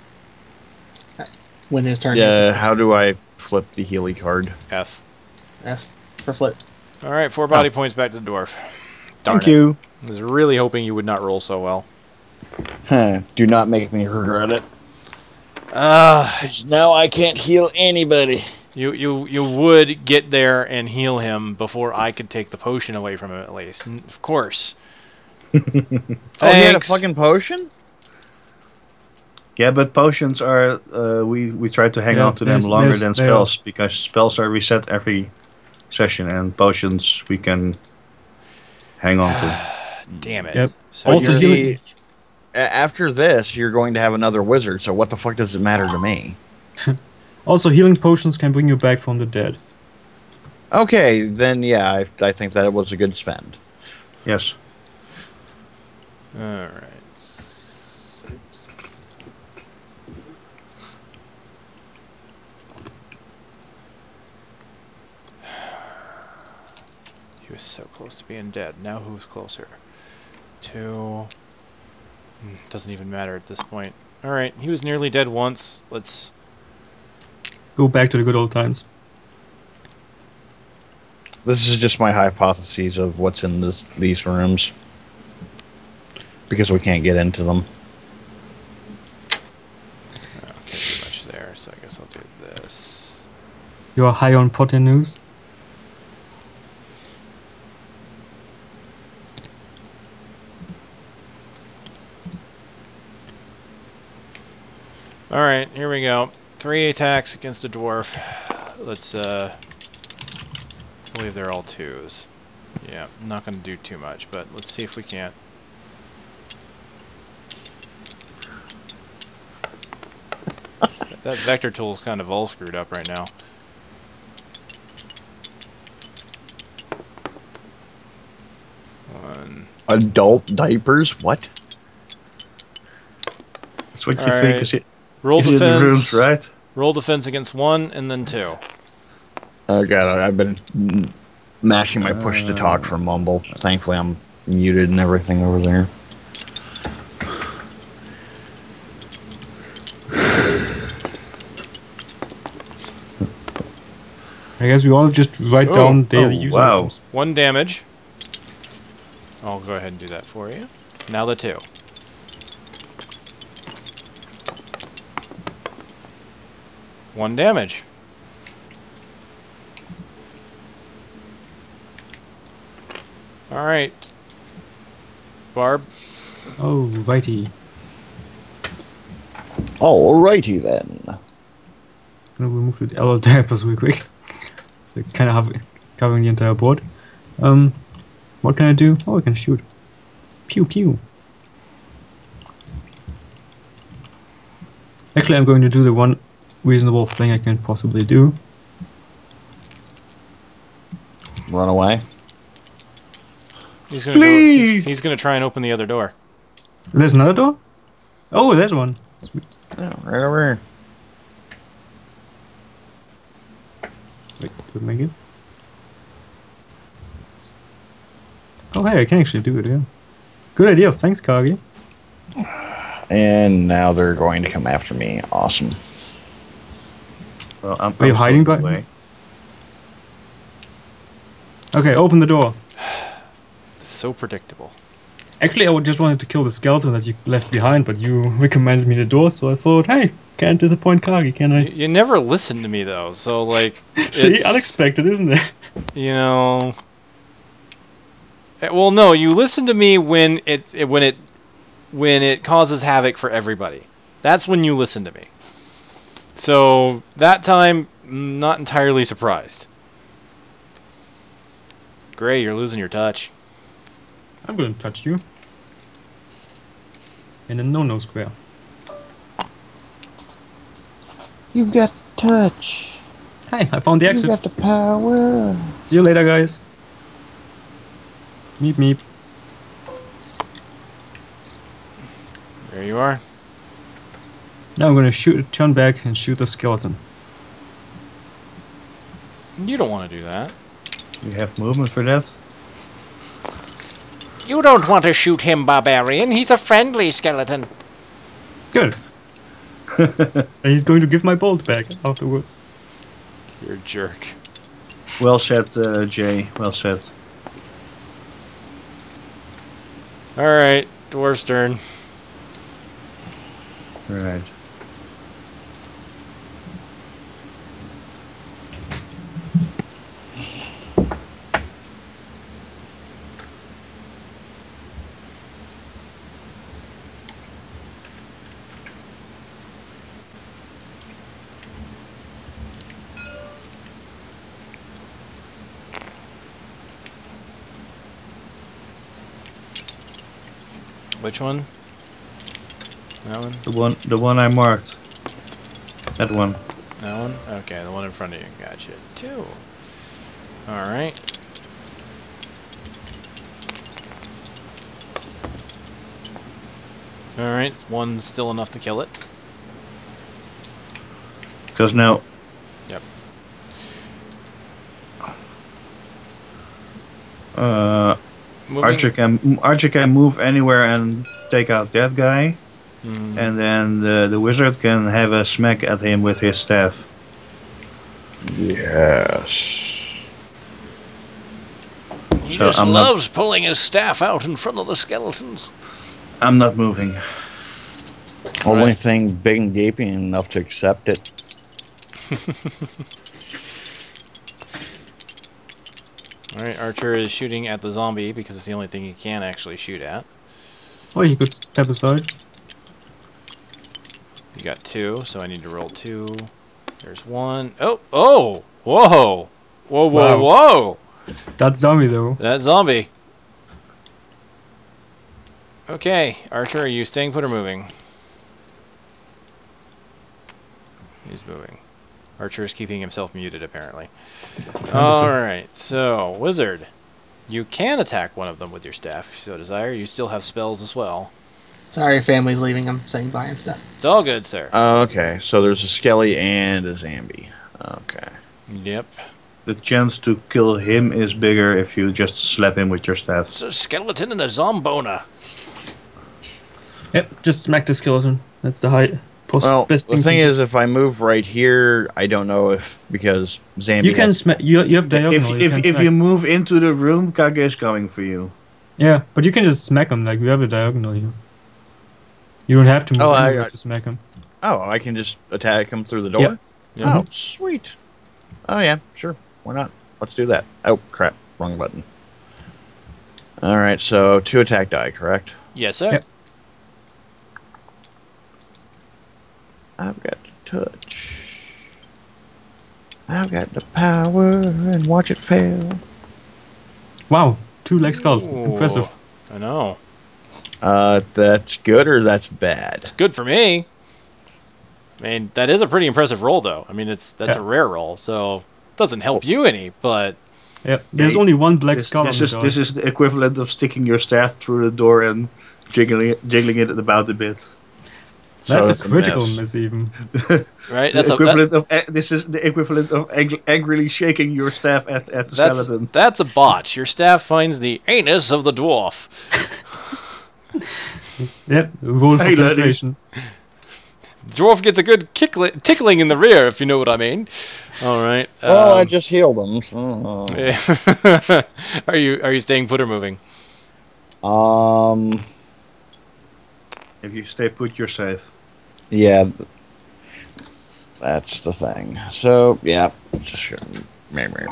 Speaker 5: When his turn
Speaker 1: Yeah, how do I flip the Healy card?
Speaker 3: F.
Speaker 5: F for flip.
Speaker 3: All right, four body points back to the dwarf. Darn
Speaker 2: Thank
Speaker 3: it.
Speaker 2: you.
Speaker 3: I was really hoping you would not roll so well.
Speaker 1: Huh, do not make me regret it.
Speaker 3: Ah,
Speaker 1: Because now I can't heal anybody.
Speaker 3: you you you would get there and heal him before I could take the potion away from him at least. Of course.
Speaker 1: Oh, he had a fucking potion?
Speaker 2: Yeah, but potions are uh, we we try to hang
Speaker 4: Yeah,
Speaker 2: on to them longer than spells because spells are reset every session, and potions we can hang on to.
Speaker 3: Damn it.
Speaker 4: Yep.
Speaker 3: So
Speaker 4: Also
Speaker 3: you're-
Speaker 4: healing-
Speaker 1: See, after this, you're going to have another wizard, so what the fuck does it matter to me?
Speaker 4: Also, healing potions can bring you back from the dead.
Speaker 1: Okay, then yeah, I, I think that was a good spend.
Speaker 2: Yes.
Speaker 3: All right. He was so close to being dead. Now who's closer? Two. Hmm, Doesn't even matter at this point. All right, he was nearly dead once. Let's.
Speaker 4: Go back to the good old times.
Speaker 1: This is just my hypotheses of what's in this, these rooms. Because we can't get into them.
Speaker 3: Too much there, so I guess I'll do this.
Speaker 4: You are high on Potter news.
Speaker 3: All right, here we go. Three attacks against a dwarf. Let's uh. I believe they're all twos. Yeah, not gonna do too much, but let's see if we can't. that vector tool's kind of all screwed up right now. One.
Speaker 1: Adult diapers? What?
Speaker 2: That's what you
Speaker 3: Alright.
Speaker 2: think is, it,
Speaker 3: Roll
Speaker 2: is
Speaker 3: defense.
Speaker 2: the rooms, right?
Speaker 3: Roll defense against one and then two.
Speaker 1: Oh god, I- I've been mashing my push to talk for mumble. Thankfully, I'm muted and everything over there.
Speaker 4: I guess we all just write
Speaker 3: Oh,
Speaker 4: down daily
Speaker 2: oh,
Speaker 4: use
Speaker 2: wow.
Speaker 4: items.
Speaker 3: One damage. I'll go ahead and do that for you. Now the two. One damage. All right. Barb.
Speaker 4: Oh, righty.
Speaker 1: Alrighty then.
Speaker 4: gonna remove the yellow diapers real quick. So kind of have covering the entire board. Um, what can I do? Oh, I can shoot. Pew pew. Actually, I'm going to do the one reasonable thing I can possibly do.
Speaker 1: Run away.
Speaker 3: He's gonna go, he's, he's gonna try and open the other door.
Speaker 4: There's another door. Oh, there's one. Sweet.
Speaker 1: Yeah, right over here.
Speaker 4: Wait, do I make it? Oh, hey, I can actually do it. Yeah. Good idea. Thanks, Kage.
Speaker 1: And now they're going to come after me. Awesome.
Speaker 2: Well, I'm,
Speaker 4: Are you
Speaker 2: I'm
Speaker 4: hiding
Speaker 2: still
Speaker 4: by-
Speaker 2: away.
Speaker 4: Okay, open the door.
Speaker 3: So predictable.
Speaker 4: Actually, I would just wanted to kill the skeleton that you left behind, but you recommended me the door, so I thought, hey, can't disappoint Kage, can I?
Speaker 3: you never listen to me though, so like,
Speaker 4: See,
Speaker 3: it's-
Speaker 4: unexpected, isn't it?
Speaker 3: you know. Eh, Well, no, you listen to me when it, it when it when it causes havoc for everybody. That's when you listen to me. So that time, not entirely surprised. Grey, you're losing your touch.
Speaker 4: I'm gonna touch you. In a no-no square.
Speaker 1: You've got touch.
Speaker 4: Hey, I found the exit.
Speaker 1: You've got the power.
Speaker 4: See you later, guys. Meep meep.
Speaker 3: There you are.
Speaker 4: Now I'm gonna shoot, turn back and shoot the skeleton.
Speaker 3: You don't want to do that.
Speaker 2: You have movement for that?
Speaker 7: You don't want to shoot him, barbarian. He's a friendly skeleton.
Speaker 4: Good. and he's going to give my bolt back afterwards.
Speaker 3: You're a jerk.
Speaker 2: Well said, uh, Jay. Well said.
Speaker 3: All right, dwarf's turn.
Speaker 2: Right.
Speaker 3: Which one? That one?
Speaker 2: The one, the one I marked. That one.
Speaker 3: That one? Okay, the one in front of you. Gotcha. Two. Alright. Alright, one's still enough to kill it.
Speaker 2: Because now.
Speaker 3: Yep.
Speaker 2: Uh. Archer can Archer can move anywhere and take out that guy,
Speaker 3: Mhm.
Speaker 2: and then the the wizard can have a smack at him with his staff.
Speaker 1: Yes.
Speaker 7: He
Speaker 2: So
Speaker 7: just
Speaker 2: I'm not-
Speaker 7: loves pulling his staff out in front of the skeletons.
Speaker 2: I'm not moving.
Speaker 1: Only
Speaker 3: Right.
Speaker 1: thing big and gaping enough to accept it.
Speaker 3: Alright, Archer is shooting at the zombie because it's the only thing he can actually shoot at.
Speaker 4: Oh, you could step aside.
Speaker 3: You got two, so I need to roll two. There's one. Oh, oh! Whoa! Whoa, whoa,
Speaker 4: Wow.
Speaker 3: whoa!
Speaker 4: That zombie, though.
Speaker 3: That zombie. Okay, Archer, are you staying put or moving? He's moving. Archer is keeping himself muted, apparently. Alright, so, Wizard. You can attack one of them with your staff, if you so desire. You still have spells as well.
Speaker 5: Sorry, family's leaving. I'm saying bye and stuff.
Speaker 3: It's all good, sir.
Speaker 1: Uh, okay, so there's a Skelly and a Zambi. Okay.
Speaker 3: Yep.
Speaker 2: The chance to kill him is bigger if you just slap him with your staff.
Speaker 7: It's a skeleton and a zombona.
Speaker 4: Yep, just smack the skeleton. That's the height. Post
Speaker 1: Well,
Speaker 4: best
Speaker 1: the
Speaker 4: thing
Speaker 1: thing is, if I move right here, I don't know if because Zambi.
Speaker 4: you can
Speaker 1: has-
Speaker 4: smack. You, you have diagonal.
Speaker 2: If
Speaker 4: you
Speaker 2: if if
Speaker 4: smack.
Speaker 2: you move into the room, Kage is coming for you.
Speaker 4: Yeah, but you can just smack him. Like we have a diagonal here. You don't have to move
Speaker 1: Oh, I-
Speaker 4: anywhere
Speaker 1: I-
Speaker 4: to smack him.
Speaker 1: Oh, I can just attack him through the door.
Speaker 4: Yep.
Speaker 3: Yep.
Speaker 1: Oh, sweet. Oh yeah, sure. Why not? Let's do that. Oh crap! Wrong button. All right, so two attack die, correct?
Speaker 3: Yes, sir.
Speaker 4: Yep.
Speaker 1: I've got the touch. I've got the power and watch it fail.
Speaker 4: Wow, two leg skulls.
Speaker 3: Ooh,
Speaker 4: Impressive.
Speaker 3: I know.
Speaker 1: Uh, that's good or that's bad?
Speaker 3: It's good for me. I mean, that is a pretty impressive roll, though. I mean, it's that's
Speaker 4: Yeah.
Speaker 3: a rare roll, so it doesn't help you any. But
Speaker 4: Yeah, There's
Speaker 2: Yeah,
Speaker 4: only one black
Speaker 2: This,
Speaker 4: skull
Speaker 2: this
Speaker 4: on
Speaker 2: is
Speaker 4: door.
Speaker 2: this is the equivalent of sticking your staff through the door and jiggling it, jiggling it about a bit.
Speaker 1: So
Speaker 4: That's
Speaker 1: it's
Speaker 4: a critical
Speaker 1: miss.
Speaker 4: miss, even.
Speaker 3: right,
Speaker 2: The
Speaker 3: that's a, that,
Speaker 2: equivalent of this is the equivalent of ang- angrily shaking your staff at, at the
Speaker 3: that's
Speaker 2: skeleton.
Speaker 3: that's a botch. Your staff finds the anus of the dwarf.
Speaker 4: Yep. Roll for
Speaker 2: Hey, laddie.
Speaker 4: penetration.
Speaker 3: The dwarf gets a good kickli- tickling in the rear, if you know what I mean. All right.
Speaker 1: Well, I
Speaker 3: um,
Speaker 1: just healed him. So,
Speaker 3: are you are you staying put or moving?
Speaker 1: um,
Speaker 2: If you stay put, you're safe.
Speaker 1: Yeah, that's the thing. So, yeah, just meh, meh.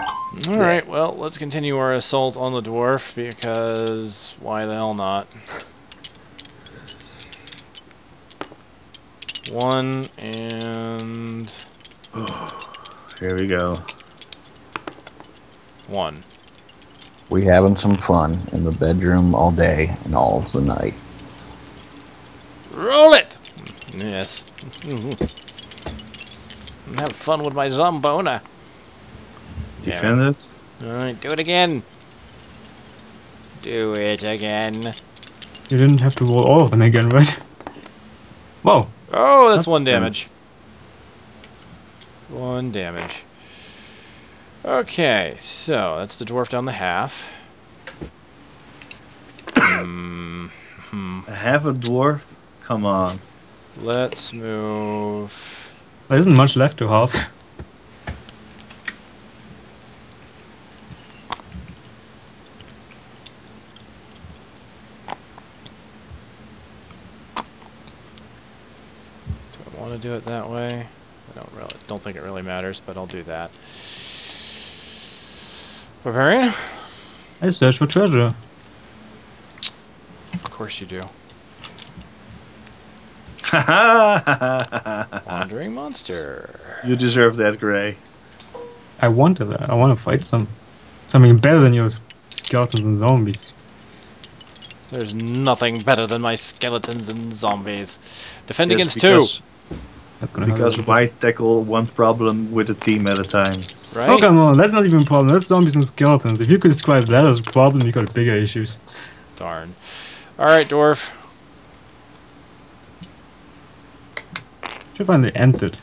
Speaker 3: All right. Well, let's continue our assault on the dwarf because why the hell not? One and
Speaker 2: Here we go.
Speaker 3: one.
Speaker 1: we having some fun in the bedroom all day and all of the night.
Speaker 3: Roll it. Yes. Have fun with my zombona.
Speaker 2: Defend it.
Speaker 3: All right. Do it again. Do it again.
Speaker 4: You didn't have to roll all of them again, right? Whoa.
Speaker 3: Oh, that's
Speaker 2: That's
Speaker 3: one
Speaker 2: fun.
Speaker 3: damage. One damage. Okay, so that's the dwarf down the half. Hmm. hmm.
Speaker 2: Have a dwarf? Come on.
Speaker 3: Let's move.
Speaker 4: There isn't much left to half.
Speaker 3: Do I want to do it that way? I don't really don't think it really matters, but I'll do that. Barbarian?
Speaker 4: I search for treasure.
Speaker 3: Of course you do. Wandering monster.
Speaker 2: you deserve that, Grey.
Speaker 4: I wanted that. I want to fight some something better than your skeletons and zombies.
Speaker 3: There's nothing better than my skeletons and zombies. Defend
Speaker 2: Yes,
Speaker 3: against
Speaker 2: because,
Speaker 4: That's gonna
Speaker 2: Because
Speaker 4: hurt.
Speaker 2: why tackle one problem with a team at a time?
Speaker 3: right?
Speaker 4: Oh come on, that's not even a problem. That's zombies and skeletons. If you could describe that as a problem, you got bigger issues.
Speaker 3: Darn. Alright, dwarf.
Speaker 4: Should find the ended.